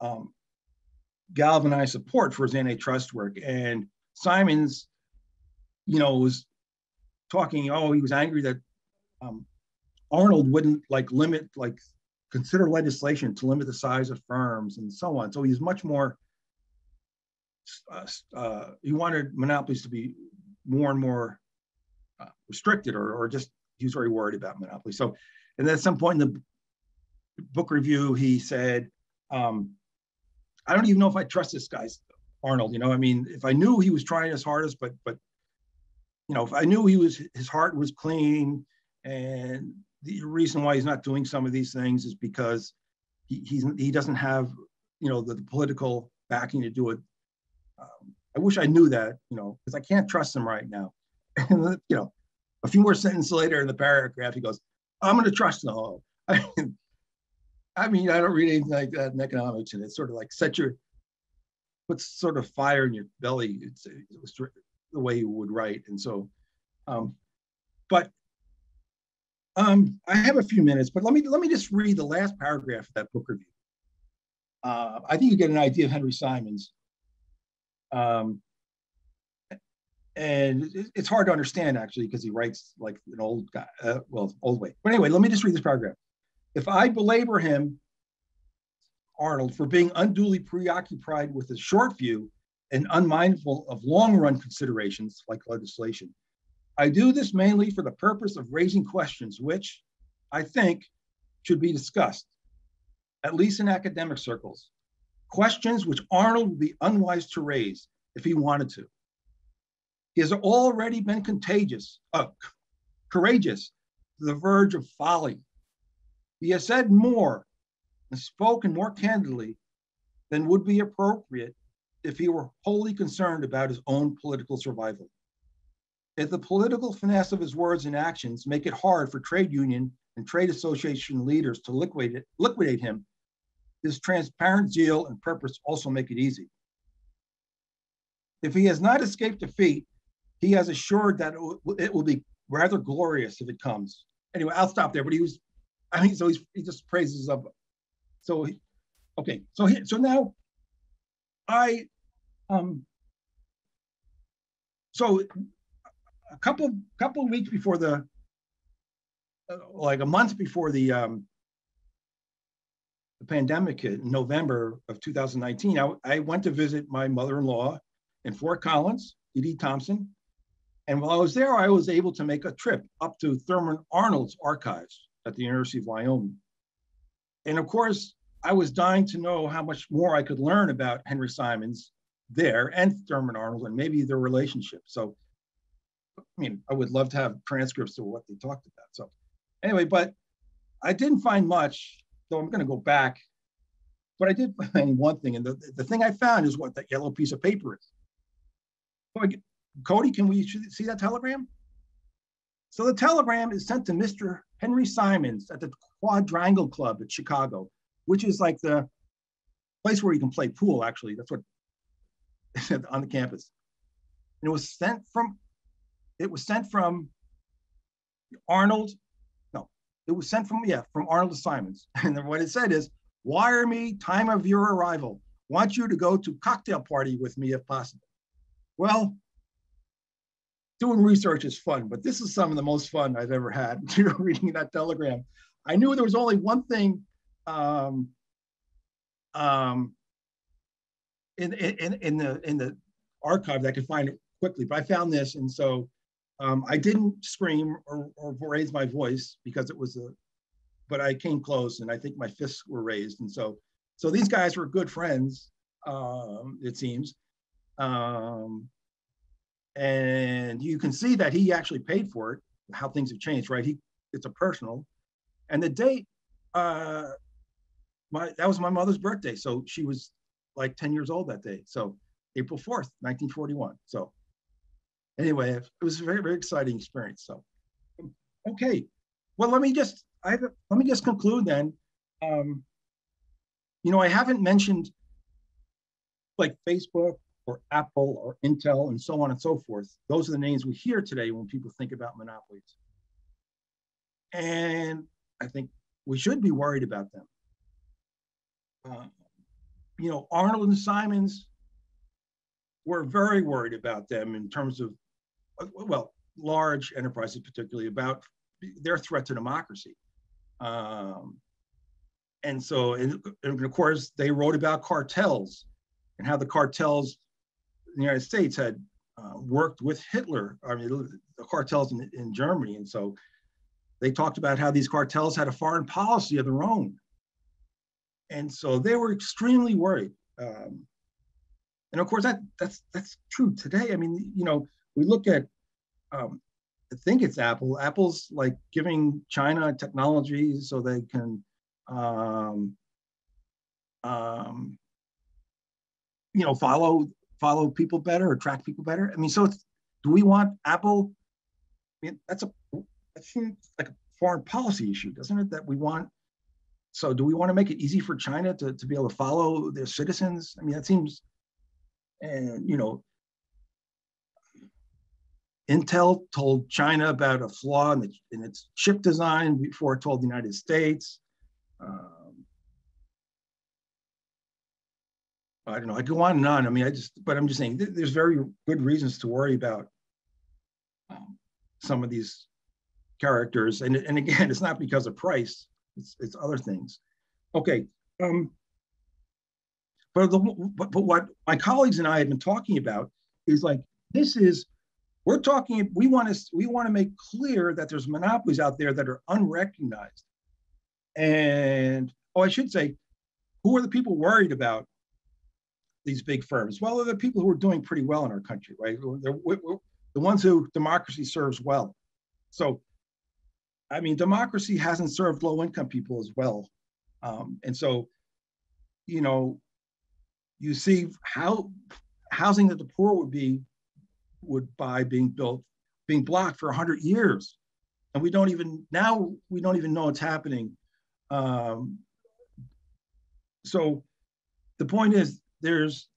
um, galvanize support for his antitrust work. And Simons, you know, was talking, oh, he was angry that um, Arnold wouldn't like limit like consider legislation to limit the size of firms and so on. So he's much more, uh, uh, he wanted monopolies to be more and more uh, restricted or, or just, he was very worried about monopolies. So, and then at some point in the book review, he said, um, I don't even know if I trust this guy, Arnold, you know, I mean, if I knew he was trying his hardest, but, but, you know, if I knew he was, his heart was clean and the reason why he's not doing some of these things is because he, he doesn't have, you know, the, the political backing to do it. Um, I wish I knew that, you know, because I can't trust him right now. (laughs) And, you know, a few more sentences later in the paragraph, he goes, I'm going to trust no. (laughs) I mean, I mean, I don't read anything like that in economics, and it's sort of like set your, puts sort of fire in your belly. It's, it's the way you would write. And so, um, but um, I have a few minutes, but let me let me just read the last paragraph of that book review. uh, I think you get an idea of Henry Simons. Um, and it's hard to understand actually because he writes like an old guy, uh, well, old way. But anyway, let me just read this paragraph. If I belabor him, Arnold, for being unduly preoccupied with a short view and unmindful of long run considerations like legislation, I do this mainly for the purpose of raising questions which I think should be discussed, at least in academic circles. Questions which Arnold would be unwise to raise if he wanted to. He has already been contagious, uh, courageous to the verge of folly. He has said more and spoken more candidly than would be appropriate if he were wholly concerned about his own political survival. If the political finesse of his words and actions make it hard for trade union and trade association leaders to liquidate, liquidate him, his transparent zeal and purpose also make it easy. If he has not escaped defeat, he has assured that it will be rather glorious if it comes. Anyway, I'll stop there. But he was, I mean, so he's, he just praises up. So, he, okay, so he, so now, I, um, so a couple couple weeks before the uh, like a month before the um, the pandemic hit in November of 2019, I, I went to visit my mother-in-law in Fort Collins, Edie Thompson. And while I was there, I was able to make a trip up to Thurman Arnold's archives at the University of Wyoming. And of course, I was dying to know how much more I could learn about Henry Simons there and Thurman Arnold and maybe their relationship. So I mean, I would love to have transcripts of what they talked about. So anyway, but I didn't find much, so I'm going to go back. But I did (laughs) find one thing, and the, the thing I found is what that yellow piece of paper is. Cody, can we see that telegram? So the telegram is sent to Mr. Henry Simons at the Quadrangle Club at Chicago, which is like the place where you can play pool, actually. That's what (laughs) on the campus. And it was sent from it was sent from Arnold. It was sent from, yeah, from Arnold Simons. (laughs) And what it said is, wire me time of your arrival. Want you to go to cocktail party with me if possible. Well, doing research is fun, but this is some of the most fun I've ever had (laughs) reading that telegram. I knew there was only one thing um, um, in, in, in the in the archive that I could find it quickly, but I found this, and so um, I didn't scream or, or, raise my voice because it was a, but I came close and I think my fists were raised. And so, so these guys were good friends, um, it seems. Um, and you can see that he actually paid for it, how things have changed, right? He, it's a personal. And the date, uh, my, that was my mother's birthday. So she was like 10 years old that day. So April 4th, 1941. So anyway, it was a very, very exciting experience. So, okay. Well, let me just, I let me just conclude then. Um, you know, I haven't mentioned like Facebook or Apple or Intel and so on and so forth. Those are the names we hear today when people think about monopolies. And I think we should be worried about them. Uh, you know, Arnold and Simons, we're very worried about them in terms of well, large enterprises particularly about their threat to democracy. Um, and so, and, and, of course, they wrote about cartels and how the cartels in the United States had uh, worked with Hitler, I mean, the cartels in, in Germany. And so they talked about how these cartels had a foreign policy of their own. And so they were extremely worried. Um, and of course, that that's that's true today. I mean, you know, we look at, um, I think it's Apple. Apple's like giving China technology so they can, um, um, you know, follow follow people better, or track people better. I mean, so do we want Apple? I mean, that's a that seems like a foreign policy issue, doesn't it? That we want. So, do we want to make it easy for China to, to be able to follow their citizens? I mean, that seems, and you know, Intel told China about a flaw in, the, in its chip design before it told the United States. Um, I don't know. I go on and on. I mean, I just, but I'm just saying, th- there's very good reasons to worry about um, some of these characters. And, and again, (laughs) it's not because of price, it's, it's other things. Okay. Um, but, the, but, but what my colleagues and I have been talking about is like, this is, we're talking, we want to, we want to make clear that there's monopolies out there that are unrecognized. And, oh, I should say, who are the people worried about these big firms? Well, they're the people who are doing pretty well in our country, right? They're, we're, we're the ones who democracy serves well. So, I mean, democracy hasn't served low income people as well. Um, and so, you know, you see how housing that the poor would be would buy being built being blocked for 100 years. And we don't even now we don't even know what's happening. Um, so the point is there's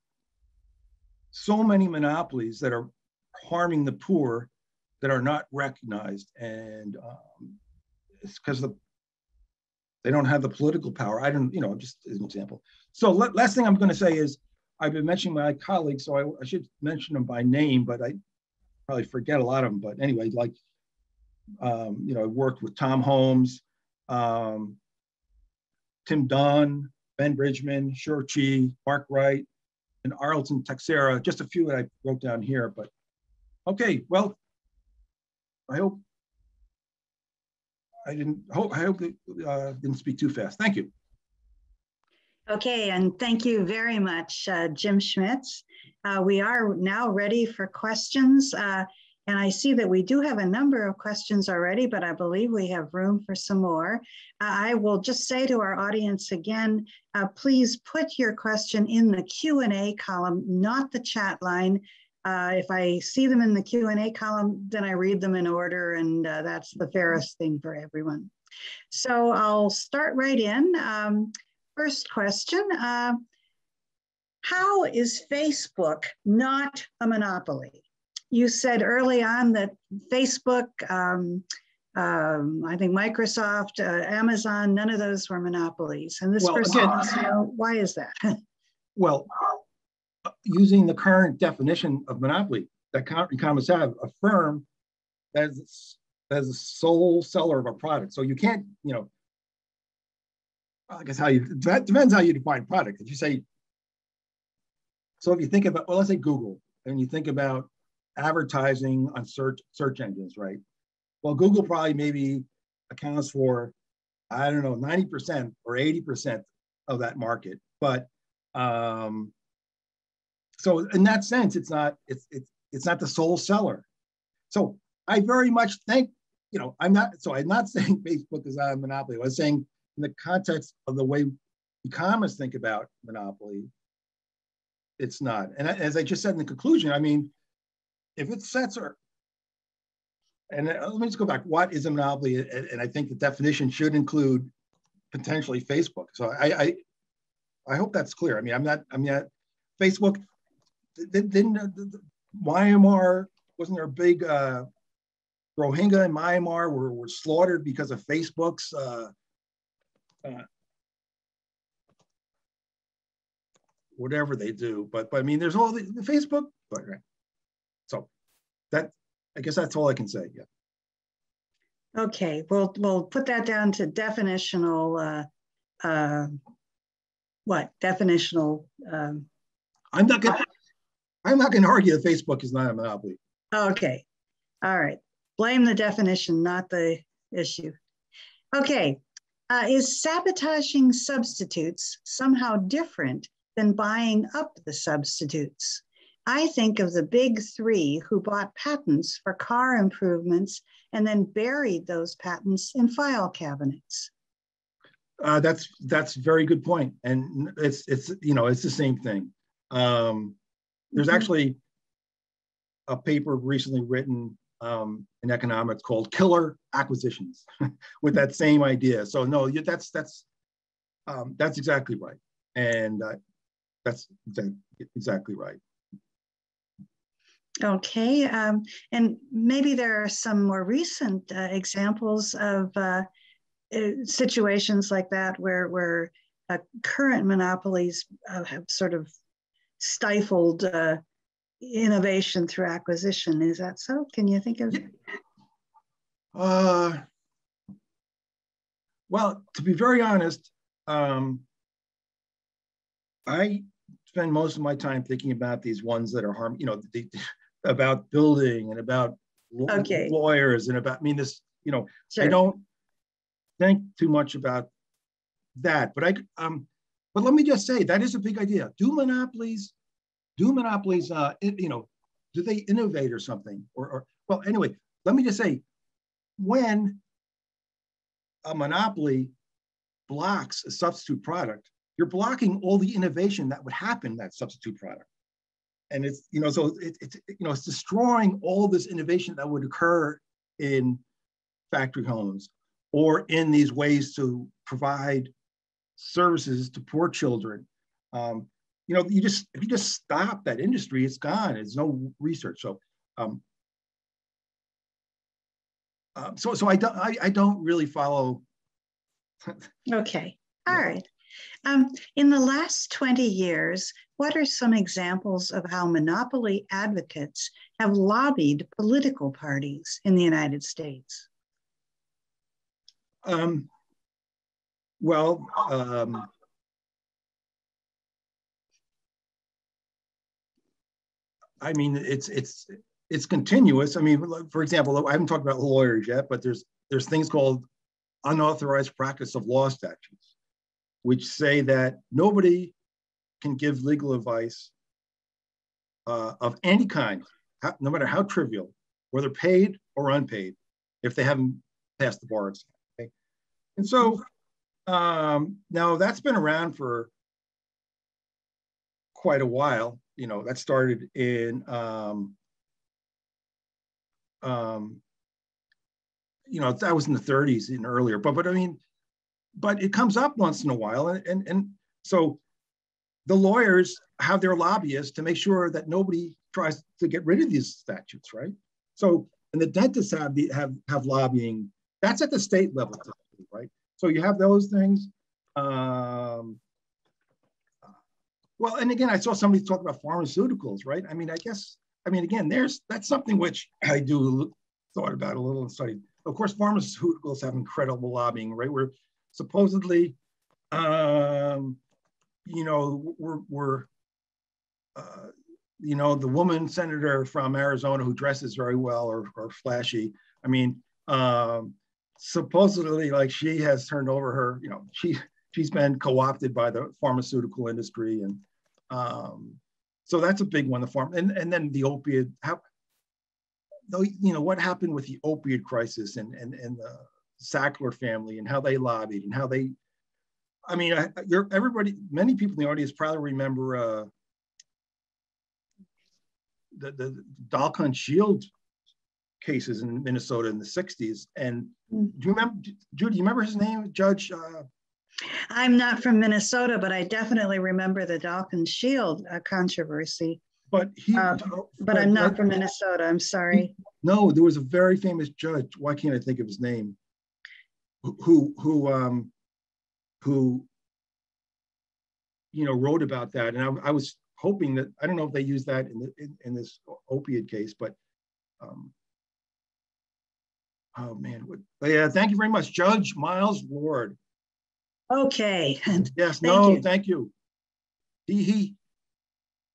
so many monopolies that are harming the poor that are not recognized. And um, it's because the they don't have the political power. I don't you know just as an example. So last thing i'm going to say is i've been mentioning my colleagues so I, I, should mention them by name but i probably forget a lot of them but anyway like um, you know i worked with tom holmes um, tim dunne ben bridgman shur chi mark wright and arilton teixeira just a few that i wrote down here but okay well i hope I didn't hope I hope it uh, didn't speak too fast. Thank you. Okay, and thank you very much, uh, Jim Schmitz. Uh, we are now ready for questions. Uh, and I see that we do have a number of questions already, but I believe we have room for some more. Uh, I will just say to our audience again, uh, please put your question in the Q&A column, not the chat line. Uh, if I see them in the Q&A column, then I read them in order and that's the fairest thing for everyone. So I'll start right in. Um, first question, uh, how is Facebook not a monopoly? You said early on that Facebook, um, um, I think Microsoft, uh, Amazon, none of those were monopolies. And this well, person again, wants to know, why is that? (laughs) well, using the current definition of monopoly that economists have, a firm as as a sole seller of a product. So you can't, you know, I guess how you that depends how you define product. If you say, so if you think about, well, let's say Google, and you think about advertising on search search engines, right? Well, Google probably maybe accounts for, I don't know, 90% or 80% of that market. But um, so in that sense, it's not it's it's it's not the sole seller. So I very much think, you know, I'm not so I'm not (laughs) saying Facebook is not a monopoly. I was saying in the context of the way economists think about monopoly, it's not. And as I just said in the conclusion, I mean, if it sets or and uh, let me just go back. What is a monopoly? And I think the definition should include potentially Facebook. So I, I, I hope that's clear. I mean, I'm not. I'm not. Facebook didn't Myanmar wasn't there a big uh, Rohingya in Myanmar were, were slaughtered because of Facebook's uh, uh, whatever they do. But but I mean, there's all the, the Facebook. But, right. So that I guess that's all I can say. Yeah. Okay, we'll we'll put that down to definitional. Uh, uh, what definitional? Um, I'm not gonna. I'm not going to argue that Facebook is not a monopoly. Okay. All right. Blame the definition, not the issue. Okay. Uh, is sabotaging substitutes somehow different than buying up the substitutes? I think of the big three who bought patents for car improvements and then buried those patents in file cabinets. Uh, that's that's a very good point, and it's it's you know it's the same thing. Um, there's mm-hmm. actually a paper recently written um, in economics called "Killer Acquisitions," (laughs) with that same idea. So no, you that's that's um, that's exactly right, and uh, that's exactly right. Okay, um, and maybe there are some more recent uh, examples of uh, uh situations like that where where uh, current monopolies uh, have sort of stifled uh, innovation through acquisition. Is that so? Can you think of? Uh, well, to be very honest, um, I spend most of my time thinking about these ones that are harm, you know, the, (laughs) about building and about okay. lawyers and about, I mean, this, you know, sure. I don't think too much about that, but I, um, but let me just say that is a big idea. Do monopolies, do monopolies, uh, you know, do they innovate or something? Or, or well, anyway, let me just say, when a monopoly blocks a substitute product, you're blocking all the innovation that would happen that substitute product. And it's, you know, so it, it's, you know, it's destroying all this innovation that would occur in factory homes or in these ways to provide services to poor children. Um, you know, you just, if you just stop that industry, it's gone. There's no research. So, um, uh, so, so I don't, I, I don't really follow. (laughs) okay. All yeah. right. Um, in the last 20 years, what are some examples of how monopoly advocates have lobbied political parties in the United States? Um, well, um, I mean, it's it's it's continuous. I mean, for example, I haven't talked about lawyers yet, but there's there's things called unauthorized practice of law statutes, which say that nobody can give legal advice uh, of any kind, how, no matter how trivial, whether paid or unpaid, if they haven't passed the bar exam. Okay? And so um, now that's been around for quite a while. You know, that started in um, um, you know, that was in the 30s and earlier, but but I mean, but it comes up once in a while, and and, and so the lawyers have their lobbyists to make sure that nobody tries to get rid of these statutes, right? So and the dentists have the have have lobbying. That's at the state level, right? So you have those things. Um, well, and again, I saw somebody talk about pharmaceuticals, right? I mean, I guess I mean, again, there's that's something which I do thought about a little and studied. Of course, pharmaceuticals have incredible lobbying, right? We're supposedly, um, you know, we're, we're uh, you know, the woman senator from Arizona who dresses very well or, or flashy. I mean, um, supposedly, like she has turned over her, you know, she she's been co-opted by the pharmaceutical industry and um, so that's a big one, the farm. And, and then the opiate, how, though, you know, what happened with the opiate crisis and, and, and the Sackler family and how they lobbied and how they, I mean, I, you're, everybody, many people in the audience probably remember uh, the, the Dalkon Shield cases in Minnesota in the 60s. And hmm. do you remember, Judy, you remember his name, Judge? Uh, I'm not from Minnesota, but I definitely remember the Dalkon Shield uh, controversy. But he, uh, but I'm not from Minnesota. I'm sorry. No, there was a very famous judge. Why can't I think of his name? Who who um who you know wrote about that, and I, I was hoping that I don't know if they used that in the, in, in this opiate case, but um, oh man, what, yeah, thank you very much, Judge Miles Lord. Okay. (laughs) Yes, thank no, you. thank you. He, he,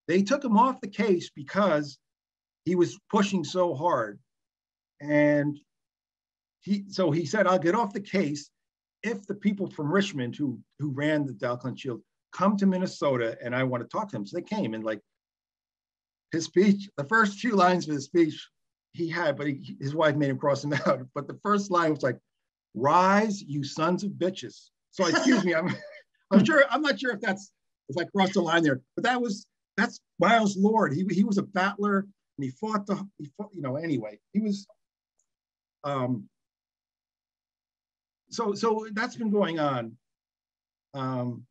they took him off the case because he was pushing so hard. And he, so he said, I'll get off the case if the people from Richmond who, who ran the Dalkon Shield come to Minnesota and I want to talk to them. So they came and like his speech, the first few lines of his speech he had, but he, his wife made him cross them (laughs) out. But the first line was like, rise, you sons of bitches. So excuse me, I'm (laughs) I'm sure I'm not sure if that's if I crossed the line there, but that was that's Miles Lord. He he was a battler and he fought the he fought, you know, anyway. He was um so so that's been going on. Um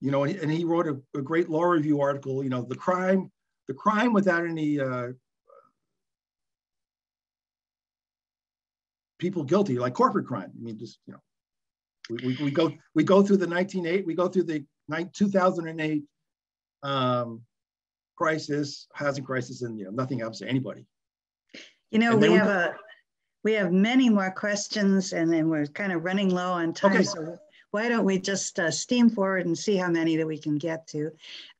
you know, and he wrote a, a great law review article, you know, the crime, the crime without any uh, people guilty, like corporate crime. I mean, just you know, we, we, we go we go through the 1980 we go through the 2008 um, crisis, housing crisis, and you know nothing happens to anybody. You know, we have a we have many more questions, and then we're kind of running low on time. Okay. So why don't we just uh, steam forward and see how many that we can get to?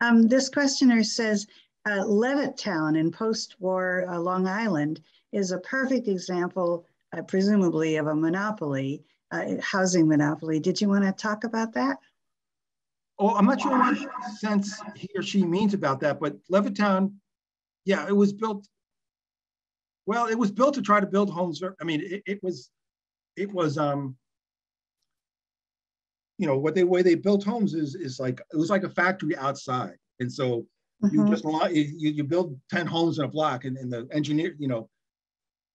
Um, this questioner says uh, Levittown in post-war uh, Long Island is a perfect example, uh, presumably, of a monopoly, uh, housing monopoly. Did you want to talk about that? Oh, I'm not sure what sense he or she means about that, but Levittown, yeah, it was built. Well, it was built to try to build homes. I mean, it, it was, it was, um, you know, what they way they built homes is is like it was like a factory outside, and so mm-hmm. you just you, you build ten homes in a block, and, and the engineer, you know,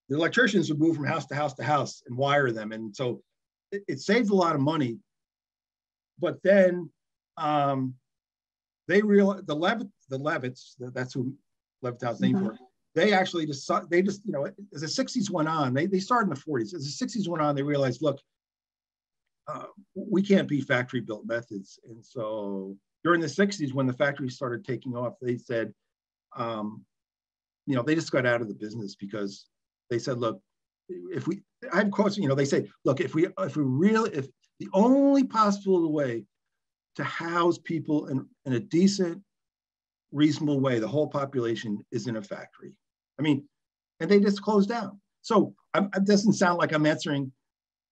the electricians would move from house to house to house and wire them, and so it, it saved a lot of money. But then um, they real the Levitt the Levitts that's who Levittown's named mm-hmm. for. They actually just they just you know as the 60s went on they they started in the 40s as the 60s went on they realized look uh, we can't be factory built methods and so during the 60s when the factories started taking off they said um, you know they just got out of the business because they said look if we I have quotes you know they say look if we if we really if the only possible way to house people in, in a decent, reasonable way, the whole population is in a factory. I mean, and they just closed down. So I'm, it doesn't sound like I'm answering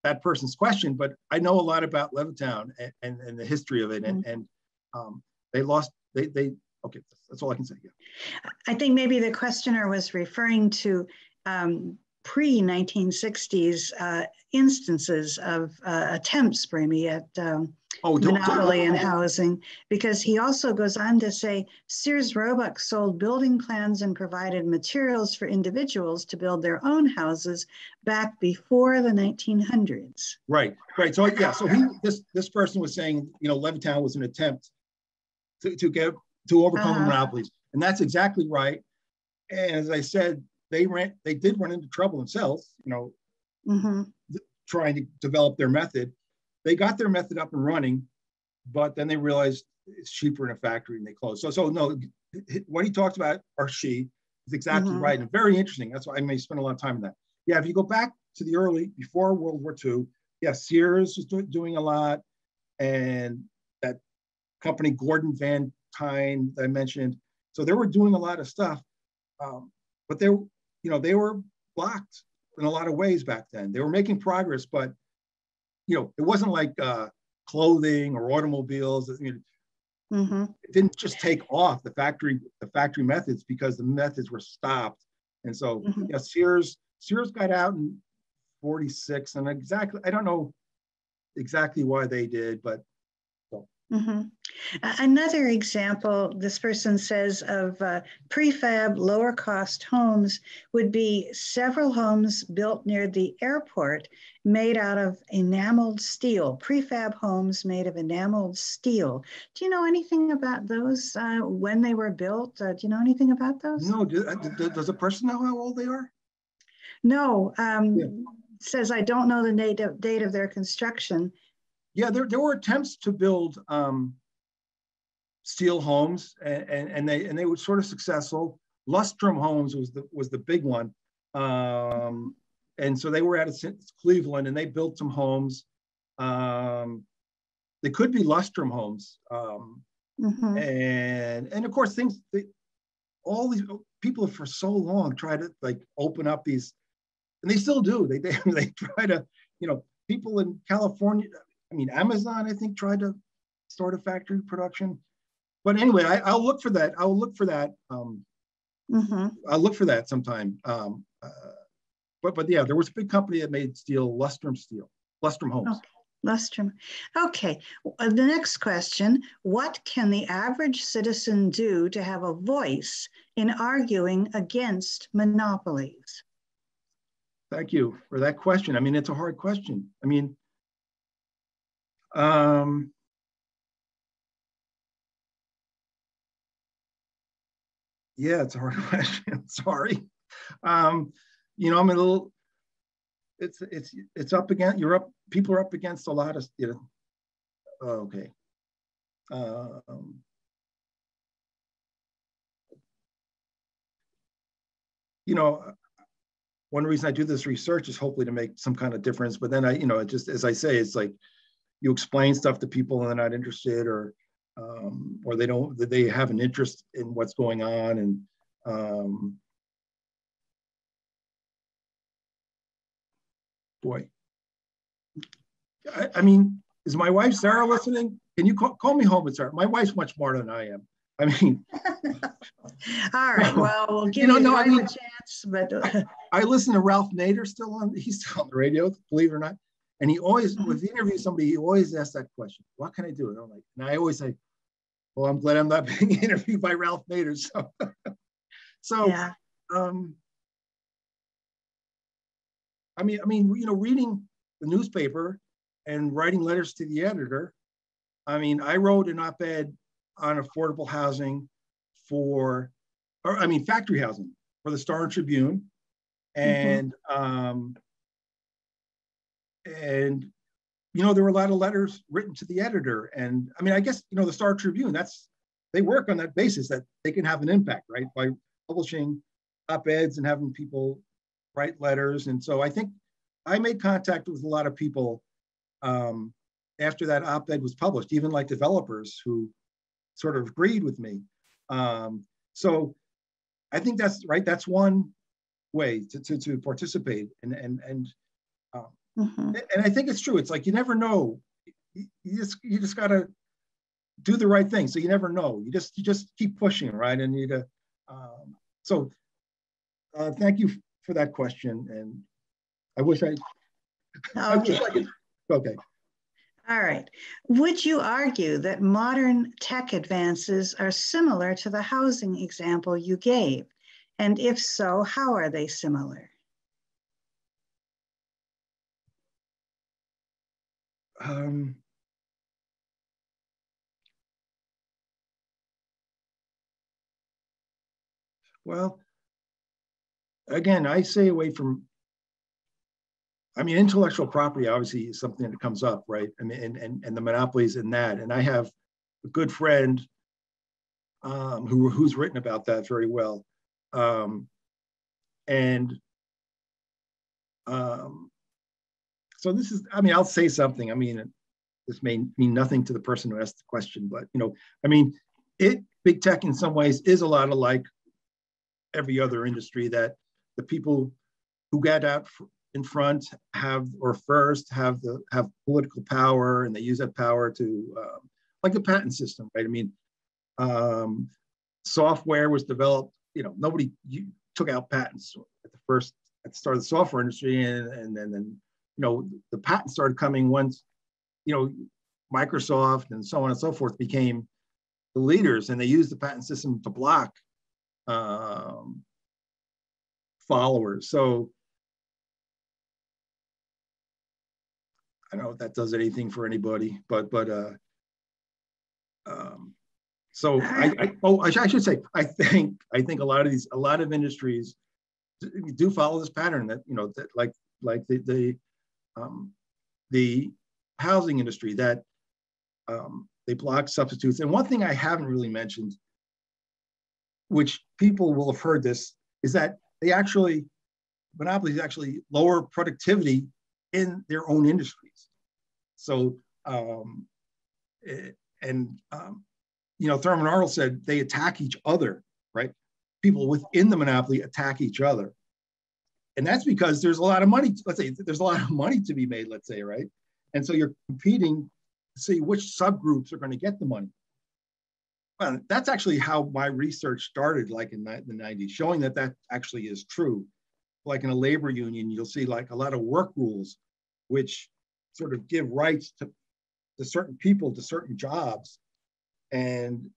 that person's question, but I know a lot about Levittown and, and, and the history of it. And, mm-hmm. and um, they lost, they, they, okay, that's all I can say. Yeah. I think maybe the questioner was referring to um, pre-1960s uh, instances of uh, attempts, Bramy, at um, oh, monopoly in housing, because he also goes on to say Sears Roebuck sold building plans and provided materials for individuals to build their own houses back before the 1900s. Right, right. So yeah, so he this this person was saying, you know, Levittown was an attempt to, to get to overcome uh-huh. monopolies, and that's exactly right. And as I said, they ran they did run into trouble themselves, you know, mm-hmm. trying to develop their method. They got their method up and running, but then they realized it's cheaper in a factory and they closed. So so no, what he talked about or she is exactly mm-hmm. right and very interesting. That's why I may spend a lot of time on that. Yeah, if you go back to the early before World War II, yeah, Sears was do, doing a lot, and that company Gordon Van Tine that I mentioned. So they were doing a lot of stuff, um, but they you know, they were blocked in a lot of ways back then. They were making progress, but you know, it wasn't like uh, clothing or automobiles. I mean, mm-hmm. It didn't just take off the factory, the factory methods because the methods were stopped. And so, mm-hmm. yeah, Sears, Sears got out in 46 and exactly, I don't know exactly why they did, but Mm-hmm. Another example, this person says, of uh, prefab lower cost homes would be several homes built near the airport made out of enameled steel, prefab homes made of enameled steel. Do you know anything about those uh, when they were built? Uh, do you know anything about those? No, do, uh, does a person know how old they are? No, um, yeah. says I don't know the date of, date of their construction yeah, there, there were attempts to build um, steel homes, and, and, and, they and they were sort of successful. Lustron Homes was the was the big one, um, and so they were at Cleveland, and they built some homes. Um, they could be Lustron Homes, um, mm-hmm. and and of course things. They, all these people for so long try to like open up these, and they still do. They they, (laughs) they try to you know people in California I mean, Amazon, I think, tried to start a factory production. But anyway, I, will look for that. I'll look for that. Um, mm-hmm. I'll look for that sometime. Um, uh, but but yeah, there was a big company that made steel, Lustron Steel, Lustron Homes. Okay. Lustron. Okay, uh, the next question, what can the average citizen do to have a voice in arguing against monopolies? Thank you for that question. I mean, it's a hard question. I mean, um, yeah, it's a hard (laughs) question. Sorry. Um, you know, I'm a little. It's it's it's up against you're up. People are up against a lot of you know. Oh, okay. um, you know, one reason I do this research is hopefully to make some kind of difference. But then I, you know, it just as I say, it's like you explain stuff to people and they're not interested, or um, or they don't, they have an interest in what's going on, and um, boy, I, I, mean, is my wife Sarah listening? Can you call, call me home with Sarah? My wife's much smarter than I am. I mean, (laughs) all right. Well, we'll give you, know, you no, I mean, a chance, but I, (laughs) I, listen to Ralph Nader still on. He's still on the radio, believe it or not. And he always, mm-hmm. with the interview somebody, he always asks that question: "What can I do?" And I'm like, and I always say, "Well, I'm glad I'm not (laughs) being interviewed by Ralph Nader." So, (laughs) so, yeah. um, I mean, I mean, you know, reading the newspaper and writing letters to the editor. I mean, I wrote an op-ed on affordable housing for, or I mean, factory housing for the Star and Tribune, and mm-hmm. um, and you know there were a lot of letters written to the editor, and I mean, I guess you know the Star Tribune. That's they work on that basis that they can have an impact, right, by publishing op-eds and having people write letters, and so I think I made contact with a lot of people um, after that op-ed was published, even like developers who sort of agreed with me. Um, so I think that's right. That's one way to, to, to participate. And, and, and, um, mm-hmm. and I think it's true. It's like, you never know. You, just, you just gotta do the right thing. So you never know. You just, you just keep pushing, right? And you, to, um, so uh, thank you for that question. And I wish I. I wish I could, okay. All right. Would you argue that modern tech advances are similar to the housing example you gave? And if so, how are they similar? Um, well, again, I say away from I mean, intellectual property obviously is something that comes up, right? And and and, and the monopolies in that. And I have a good friend um, who who's written about that very well. Um, and um, so this is, I mean, I'll say something. I mean, this may mean nothing to the person who asked the question, but you know, I mean, it big tech in some ways is a lot of like every other industry that the people who get out in front have or first have the have political power and they use that power to um, like the patent system right i mean um, software was developed you know nobody you, took out patents at the first at the start of the software industry and and then then you know the patents started coming once you know microsoft and so on and so forth became the leaders and they used the patent system to block um, followers. So I don't know if that does anything for anybody, but but uh, um, so I, I oh I, I, should say I think I think a lot of these a lot of industries do follow this pattern that you know that like like the the um, the housing industry that um, they block substitutes. And one thing I haven't really mentioned, which people will have heard this, is that they actually monopolies actually lower productivity in their own industries. So, um, eh, and, um, you know, Thurman Arnold said they attack each other, right? People within the monopoly attack each other. And that's because there's a lot of money, let's say there's a lot of money to be made, let's say, right? And so you're competing to see which subgroups are going to get the money. Well, that's actually how my research started, like in the 90s, showing that that actually is true. Like in a labor union, you'll see like a lot of work rules which sort of give rights to, to certain people to certain jobs. And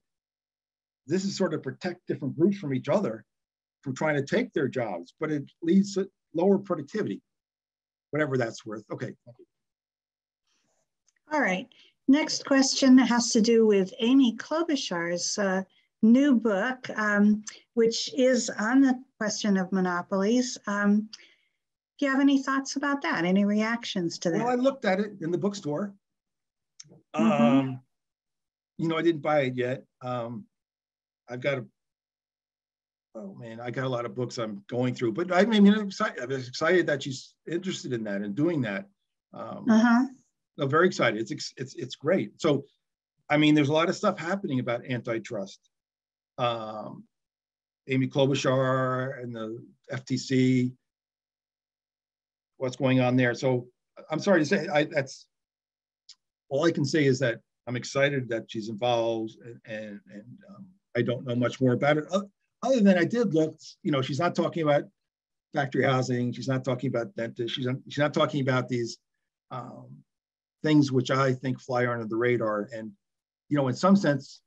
this is sort of protect different groups from each other from trying to take their jobs, but it leads to lower productivity, whatever that's worth. Okay. All right. Next question has to do with Amy Klobuchar's uh, new book, um, which is on the question of monopolies. Um, do you have any thoughts about that? Any reactions to that? Well, I looked at it in the bookstore. Mm-hmm. Um, you know, I didn't buy it yet. Um, I've got a, oh man, I got a lot of books I'm going through, but I mean, I'm excited, I'm excited that she's interested in that and doing that. Um, Uh-huh. I'm very excited. It's, it's, it's great. So, I mean, there's a lot of stuff happening about antitrust. Um, Amy Klobuchar and the FTC, what's going on there. So I'm sorry to say, I, that's, all I can say is that I'm excited that she's involved and, and, and um, I don't know much more about it. Oth- Other than I did look, you know, she's not talking about factory housing. She's not talking about dentists. She's not, she's not talking about these um, things which I think fly under the radar. And, you know, in some sense,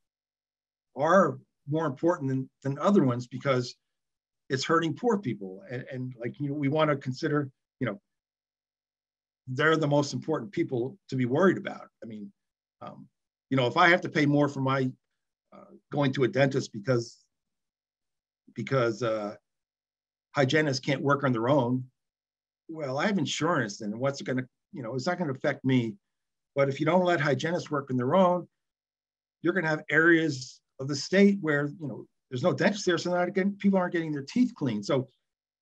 are more important than, than other ones because it's hurting poor people. And, and like, you know, we want to consider, you know, they're the most important people to be worried about. I mean, um, you know, if I have to pay more for my uh, going to a dentist because because uh, hygienists can't work on their own, well, I have insurance, and what's going to, you know, it's not going to affect me. But if you don't let hygienists work on their own, you're going to have areas of the state where you know there's no dentist there, so getting, people aren't getting their teeth cleaned. So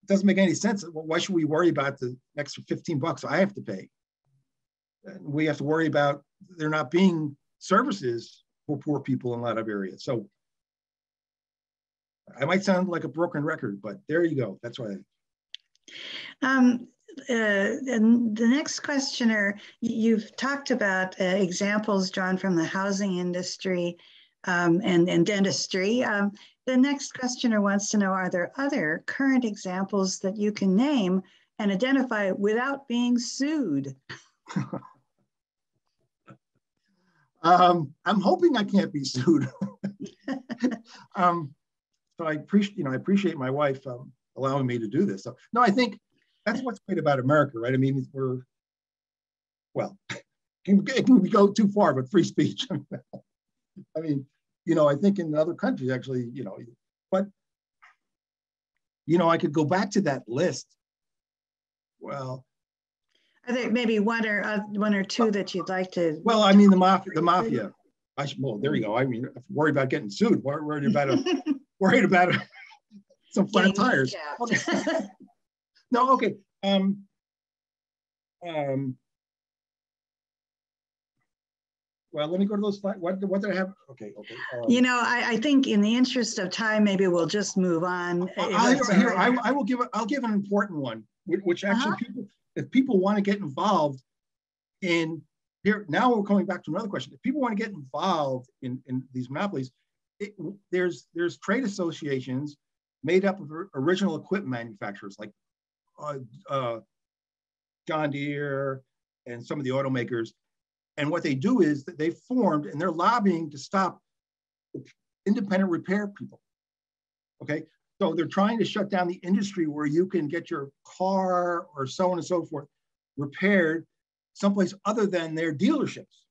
it doesn't make any sense. Why should we worry about the extra 15 bucks I have to pay? We have to worry about there not being services for poor people in a lot of areas. So I might sound like a broken record, but there you go. That's why. Um, uh, and the next questioner, you've talked about uh, examples drawn from the housing industry um, and, and dentistry. Um, the next questioner wants to know, are there other current examples that you can name and identify without being sued? (laughs) Um, I'm hoping I can't be sued. (laughs) um, so I appreciate, you know, I appreciate my wife um, allowing me to do this. So no, I think that's what's great about America, right? I mean, we're well, (laughs) can, can we go too far, but free speech. (laughs) I mean, you know, I think in other countries actually, you know, but you know, I could go back to that list. Well, I think maybe one or uh, one or two that you'd like to? well, I mean, the mafia, the mafia. I should, well, there you go. I mean, worried about getting sued. Wor- Worried about a, (laughs) worried about (laughs) some flat tires. (laughs) No, okay. Um, um, well, let me go to those. What, what did I have? Okay, okay. um, You know, I, I think in the interest of time, maybe we'll just move on. I, I, here, I. I will give, a- I'll give an important one, which, which actually Uh-huh. people, if people want to get involved in here, now we're coming back to another question. If people want to get involved in, in these monopolies, it, there's, there's trade associations made up of original equipment manufacturers like uh, uh, John Deere and some of the automakers. And what they do is that they formed and they're lobbying to stop independent repair people. Okay, so they're trying to shut down the industry where you can get your car or so on and so forth repaired someplace other than their dealerships.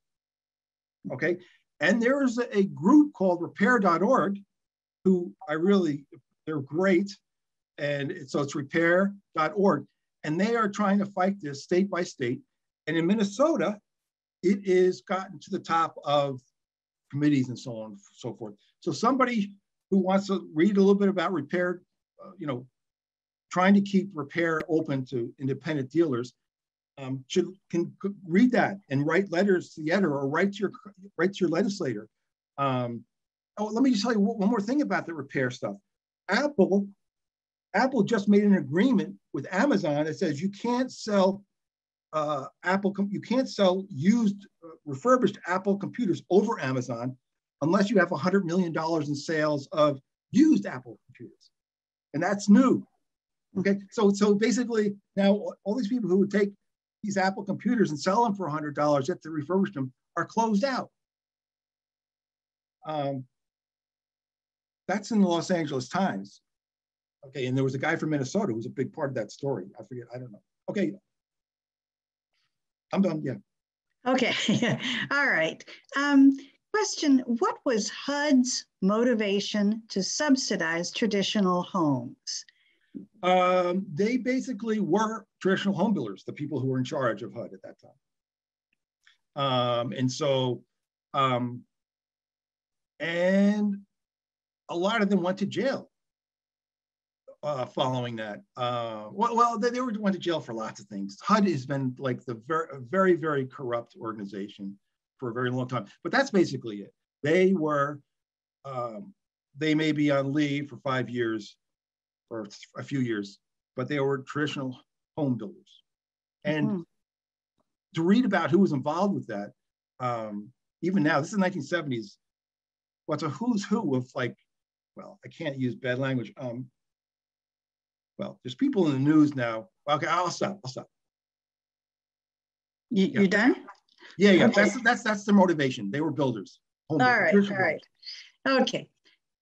Okay, and there's a group called repair.org who I really, they're great. And so it's repair.org. And they are trying to fight this state by state. And in Minnesota, it is gotten to the top of committees and so on and so forth. So somebody who wants to read a little bit about repair, uh, you know, trying to keep repair open to independent dealers, um, should can read that and write letters to the editor or write to your write to your legislator. Um, oh, let me just tell you one more thing about the repair stuff. Apple, Apple just made an agreement with Amazon that says you can't sell uh, Apple, you can't sell used uh, refurbished Apple computers over Amazon unless you have $100 million in sales of used Apple computers. And that's new. Okay, so, so basically now all these people who would take these Apple computers and sell them for $100 if they refurbish them are closed out. Um, that's in the Los Angeles Times. Okay, and there was a guy from Minnesota who was a big part of that story. I forget, I don't know. Okay, I'm done, yeah. Okay, (laughs) all right. Um, question, what was HUD's motivation to subsidize traditional homes? Um, they basically were traditional home builders, the people who were in charge of HUD at that time. Um, and so um, and a lot of them went to jail uh, following that. Uh, well, well, they, were went to jail for lots of things. HUD has been like the very, very, very corrupt organization for a very long time. But that's basically it. They were, um, they may be on leave for five years or a few years, but they were traditional home builders. And mm-hmm. to read about who was involved with that, um, even now, this is the 1970s. What's a who's who of like, well, I can't use bad language. Um, well, there's people in the news now. Okay, I'll stop. I'll stop. You, yeah. you done? Yeah, yeah. Okay. That's that's that's their motivation. They were builders. All right, all right. Okay.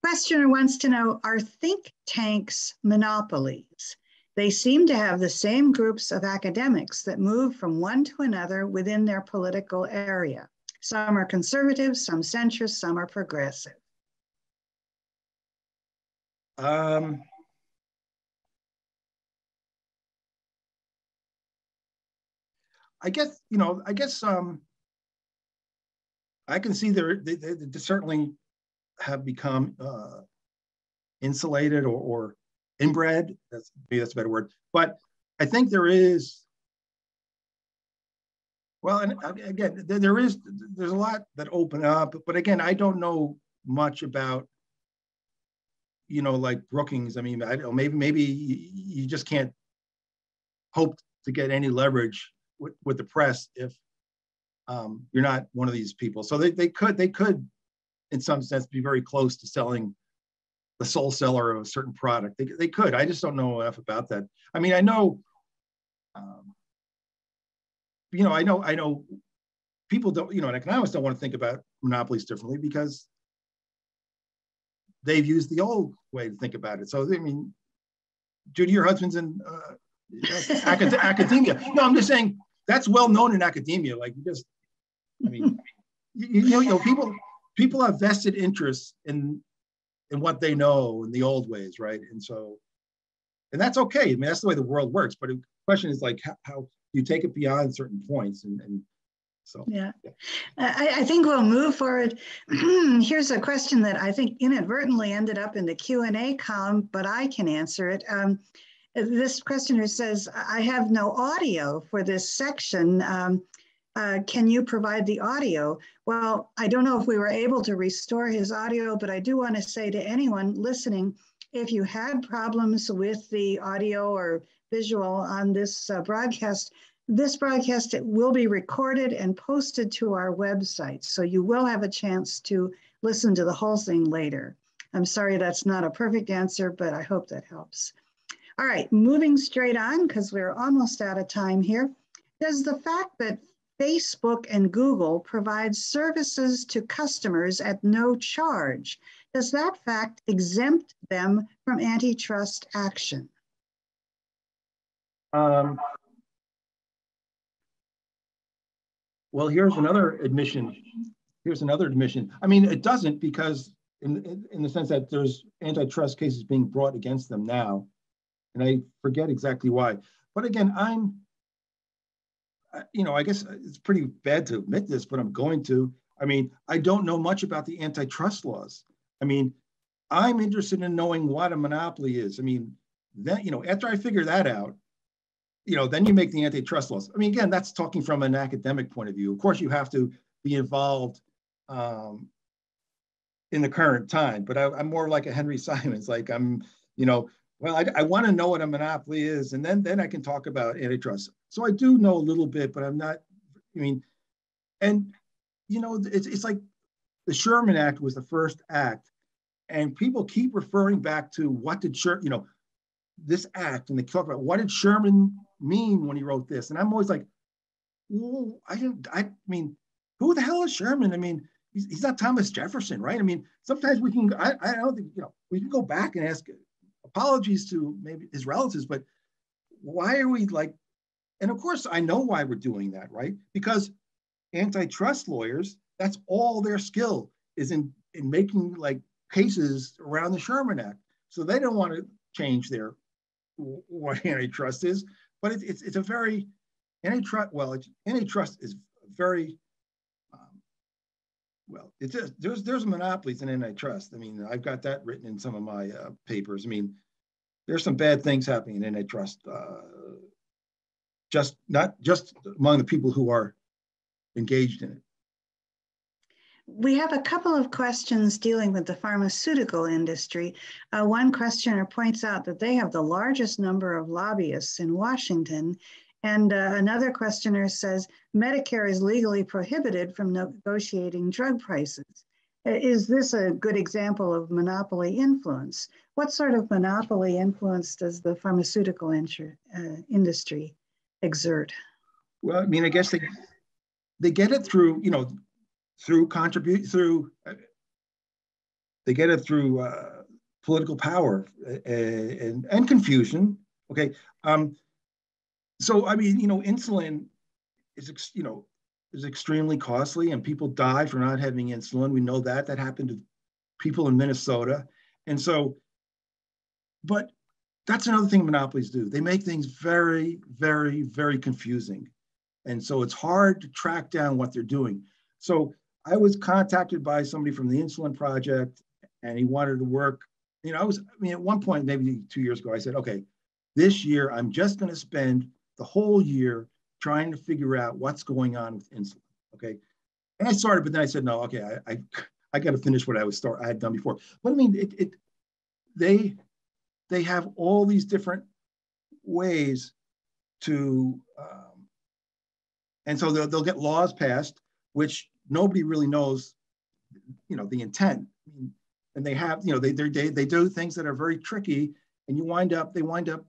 Questioner wants to know: Are think tanks monopolies? They seem to have the same groups of academics that move from one to another within their political area. Some are conservative, some centrist, some are progressive. Um, I guess you know. I guess um, I can see there they, they, certainly have become uh, insulated or, or inbred. That's maybe that's a better word. But I think there is. Well, and again, there is there's a lot that open up, but again, I don't know much about you know like Brookings. I mean, I don't maybe maybe you just can't hope to get any leverage with, with the press if um, you're not one of these people. So they, they could they could, in some sense, be very close to selling the sole seller of a certain product. They, they could. I just don't know enough about that. I mean, I know, um, you know, I know I know people don't, you know, and economists don't want to think about monopolies differently because they've used the old way to think about it. So I mean, Judy, your husband's in uh, (laughs) academia. No, I'm just saying that's well known in academia. Like you just, I mean, you, you, know, you know, people people have vested interests in in what they know in the old ways, right? And so, and that's okay. I mean, that's the way the world works. But the question is like how, how you take it beyond certain points and, and so yeah. I, I, think we'll move forward. (clears throat) Here's a question that I think inadvertently ended up in the Q and A column, but I can answer it. Um, this questioner says, I have no audio for this section. Um, uh, can you provide the audio? Well, I don't know if we were able to restore his audio, but I do want to say to anyone listening, if you had problems with the audio or visual on this uh, broadcast, this broadcast will be recorded and posted to our website. So you will have a chance to listen to the whole thing later. I'm sorry that's not a perfect answer, but I hope that helps. All right, moving straight on because we're almost out of time here. Does the fact that Facebook and Google provide services to customers at no charge, does that fact exempt them from antitrust action? Um, well, here's another admission. Here's another admission. I mean, it doesn't because in, in the sense that there's antitrust cases being brought against them now and I forget exactly why. But again, I'm, you know, I guess it's pretty bad to admit this, but I'm going to. I mean, I don't know much about the antitrust laws. I mean, I'm interested in knowing what a monopoly is. I mean, then, you know, after I figure that out, you know, then you make the antitrust laws. I mean, again, that's talking from an academic point of view. Of course, you have to be involved um, in the current time, but I, I'm more like a Henry (laughs) Simons. Like I'm, you know, well, I, I want to know what a monopoly is, and then then I can talk about antitrust. So I do know a little bit, but I'm not. I mean, and you know, it's it's like the Sherman Act was the first act, and people keep referring back to what did Sherman, you know, this act, and they talk about what did Sherman mean when he wrote this, and I'm always like, well, I didn't. I mean, who the hell is Sherman? I mean, he's, he's not Thomas Jefferson, right? I mean, sometimes we can. I I don't think you know we can go back and ask apologies to maybe his relatives, but why are we like, and of course I know why we're doing that, right? Because antitrust lawyers, that's all their skill is in, in making like cases around the Sherman Act. So they don't want to change their what antitrust is, but it's, it's, it's a very antitrust, well, antitrust is very well, it's just, there's there's monopolies in antitrust. I mean, I've got that written in some of my uh, papers. I mean, there's some bad things happening in antitrust. Uh, just not just among the people who are engaged in it. We have a couple of questions dealing with the pharmaceutical industry. Uh, one questioner points out that they have the largest number of lobbyists in Washington. And uh, another questioner says Medicare is legally prohibited from negotiating drug prices. Uh, is this a good example of monopoly influence? What sort of monopoly influence does the pharmaceutical uh, industry exert? Well, I mean, I guess they they get it through, you know, through contribute through they get it through uh, political power and, and, and confusion. Okay, um, so I mean, you know, insulin is you know is extremely costly, and people die for not having insulin. We know that that happened to people in Minnesota, and so, but that's another thing monopolies do. They make things very, very, very confusing, and so it's hard to track down what they're doing. So I was contacted by somebody from the Insulin Project, and he wanted to work. You know, I was, I mean, at one point, maybe two years ago, I said, okay, this year I'm just going to spend the whole year trying to figure out what's going on with insulin. Okay. And I started, but then I said, no, okay, I, I, I got to finish what I was start I had done before. But I mean, it, it they they have all these different ways to, um, and so they'll, they'll get laws passed, which nobody really knows, you know, the intent. And they have, you know, they, they, they do things that are very tricky and you wind up, they wind up,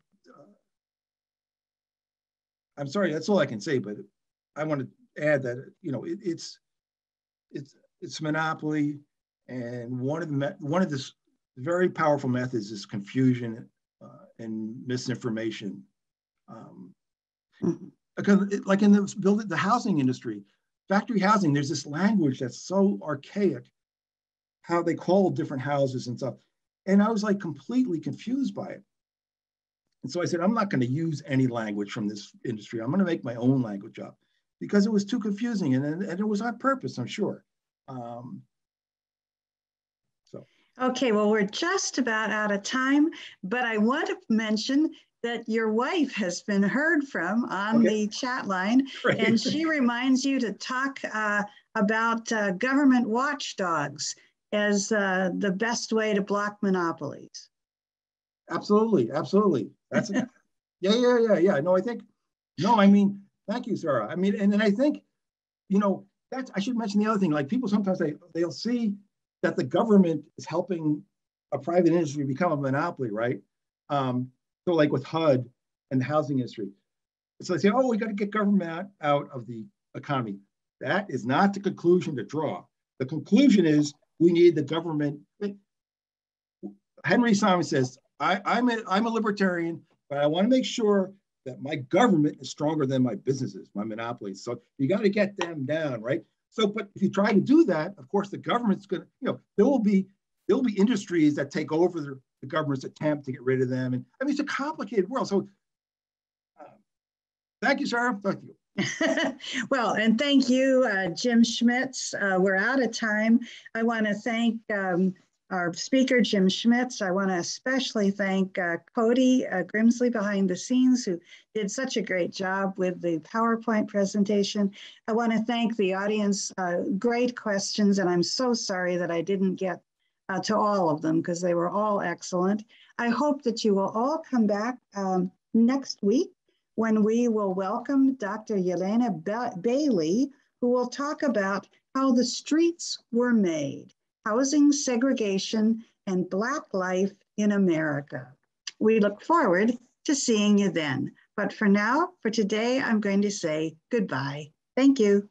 I'm sorry, that's all I can say, but I want to add that, you know, it, it's, it's, it's monopoly. And one of the, one of the very powerful methods is confusion uh, and misinformation. Um, mm-hmm. because it, like in the build the housing industry, factory housing, there's this language that's so archaic, how they call different houses and stuff. And I was like completely confused by it. And so I said, I'm not going to use any language from this industry. I'm going to make my own language up because it was too confusing and, and it was on purpose, I'm sure. Um, so. Okay, well, we're just about out of time, but I want to mention that your wife has been heard from on okay. the chat line, Great. and she reminds you to talk uh, about uh, government watchdogs as uh, the best way to block monopolies. Absolutely, absolutely. That's (laughs) yeah, yeah, yeah, yeah. No, I think no. I mean, thank you, Sarah. I mean, and then I think, you know, that's I should mention the other thing. Like people sometimes they they'll see that the government is helping a private industry become a monopoly, right? Um, so like with HUD and the housing industry. So they say, oh, we got to get government out of the economy. That is not the conclusion to draw. The conclusion is we need the government. Henry Simon says, I, am a, I'm a libertarian, but I want to make sure that my government is stronger than my businesses, my monopolies. So you got to get them down, right? So, but if you try to do that, of course, the government's going to, you know, there will be there will be industries that take over the, the government's attempt to get rid of them. And I mean, it's a complicated world. So uh, thank you, Sarah. Thank you. (laughs) well, and thank you, uh, Jim Schmitz. Uh, we're out of time. I want to thank um, our speaker, Jim Schmitz. I want to especially thank uh, Cody uh, Grimsley behind the scenes, who did such a great job with the PowerPoint presentation. I want to thank the audience. Uh, great questions, and I'm so sorry that I didn't get uh, to all of them because they were all excellent. I hope that you will all come back um, next week when we will welcome Dr. Yelena ba Bailey, who will talk about how the streets were made, housing segregation, and Black life in America. We look forward to seeing you then. But for now, for today, I'm going to say goodbye. Thank you.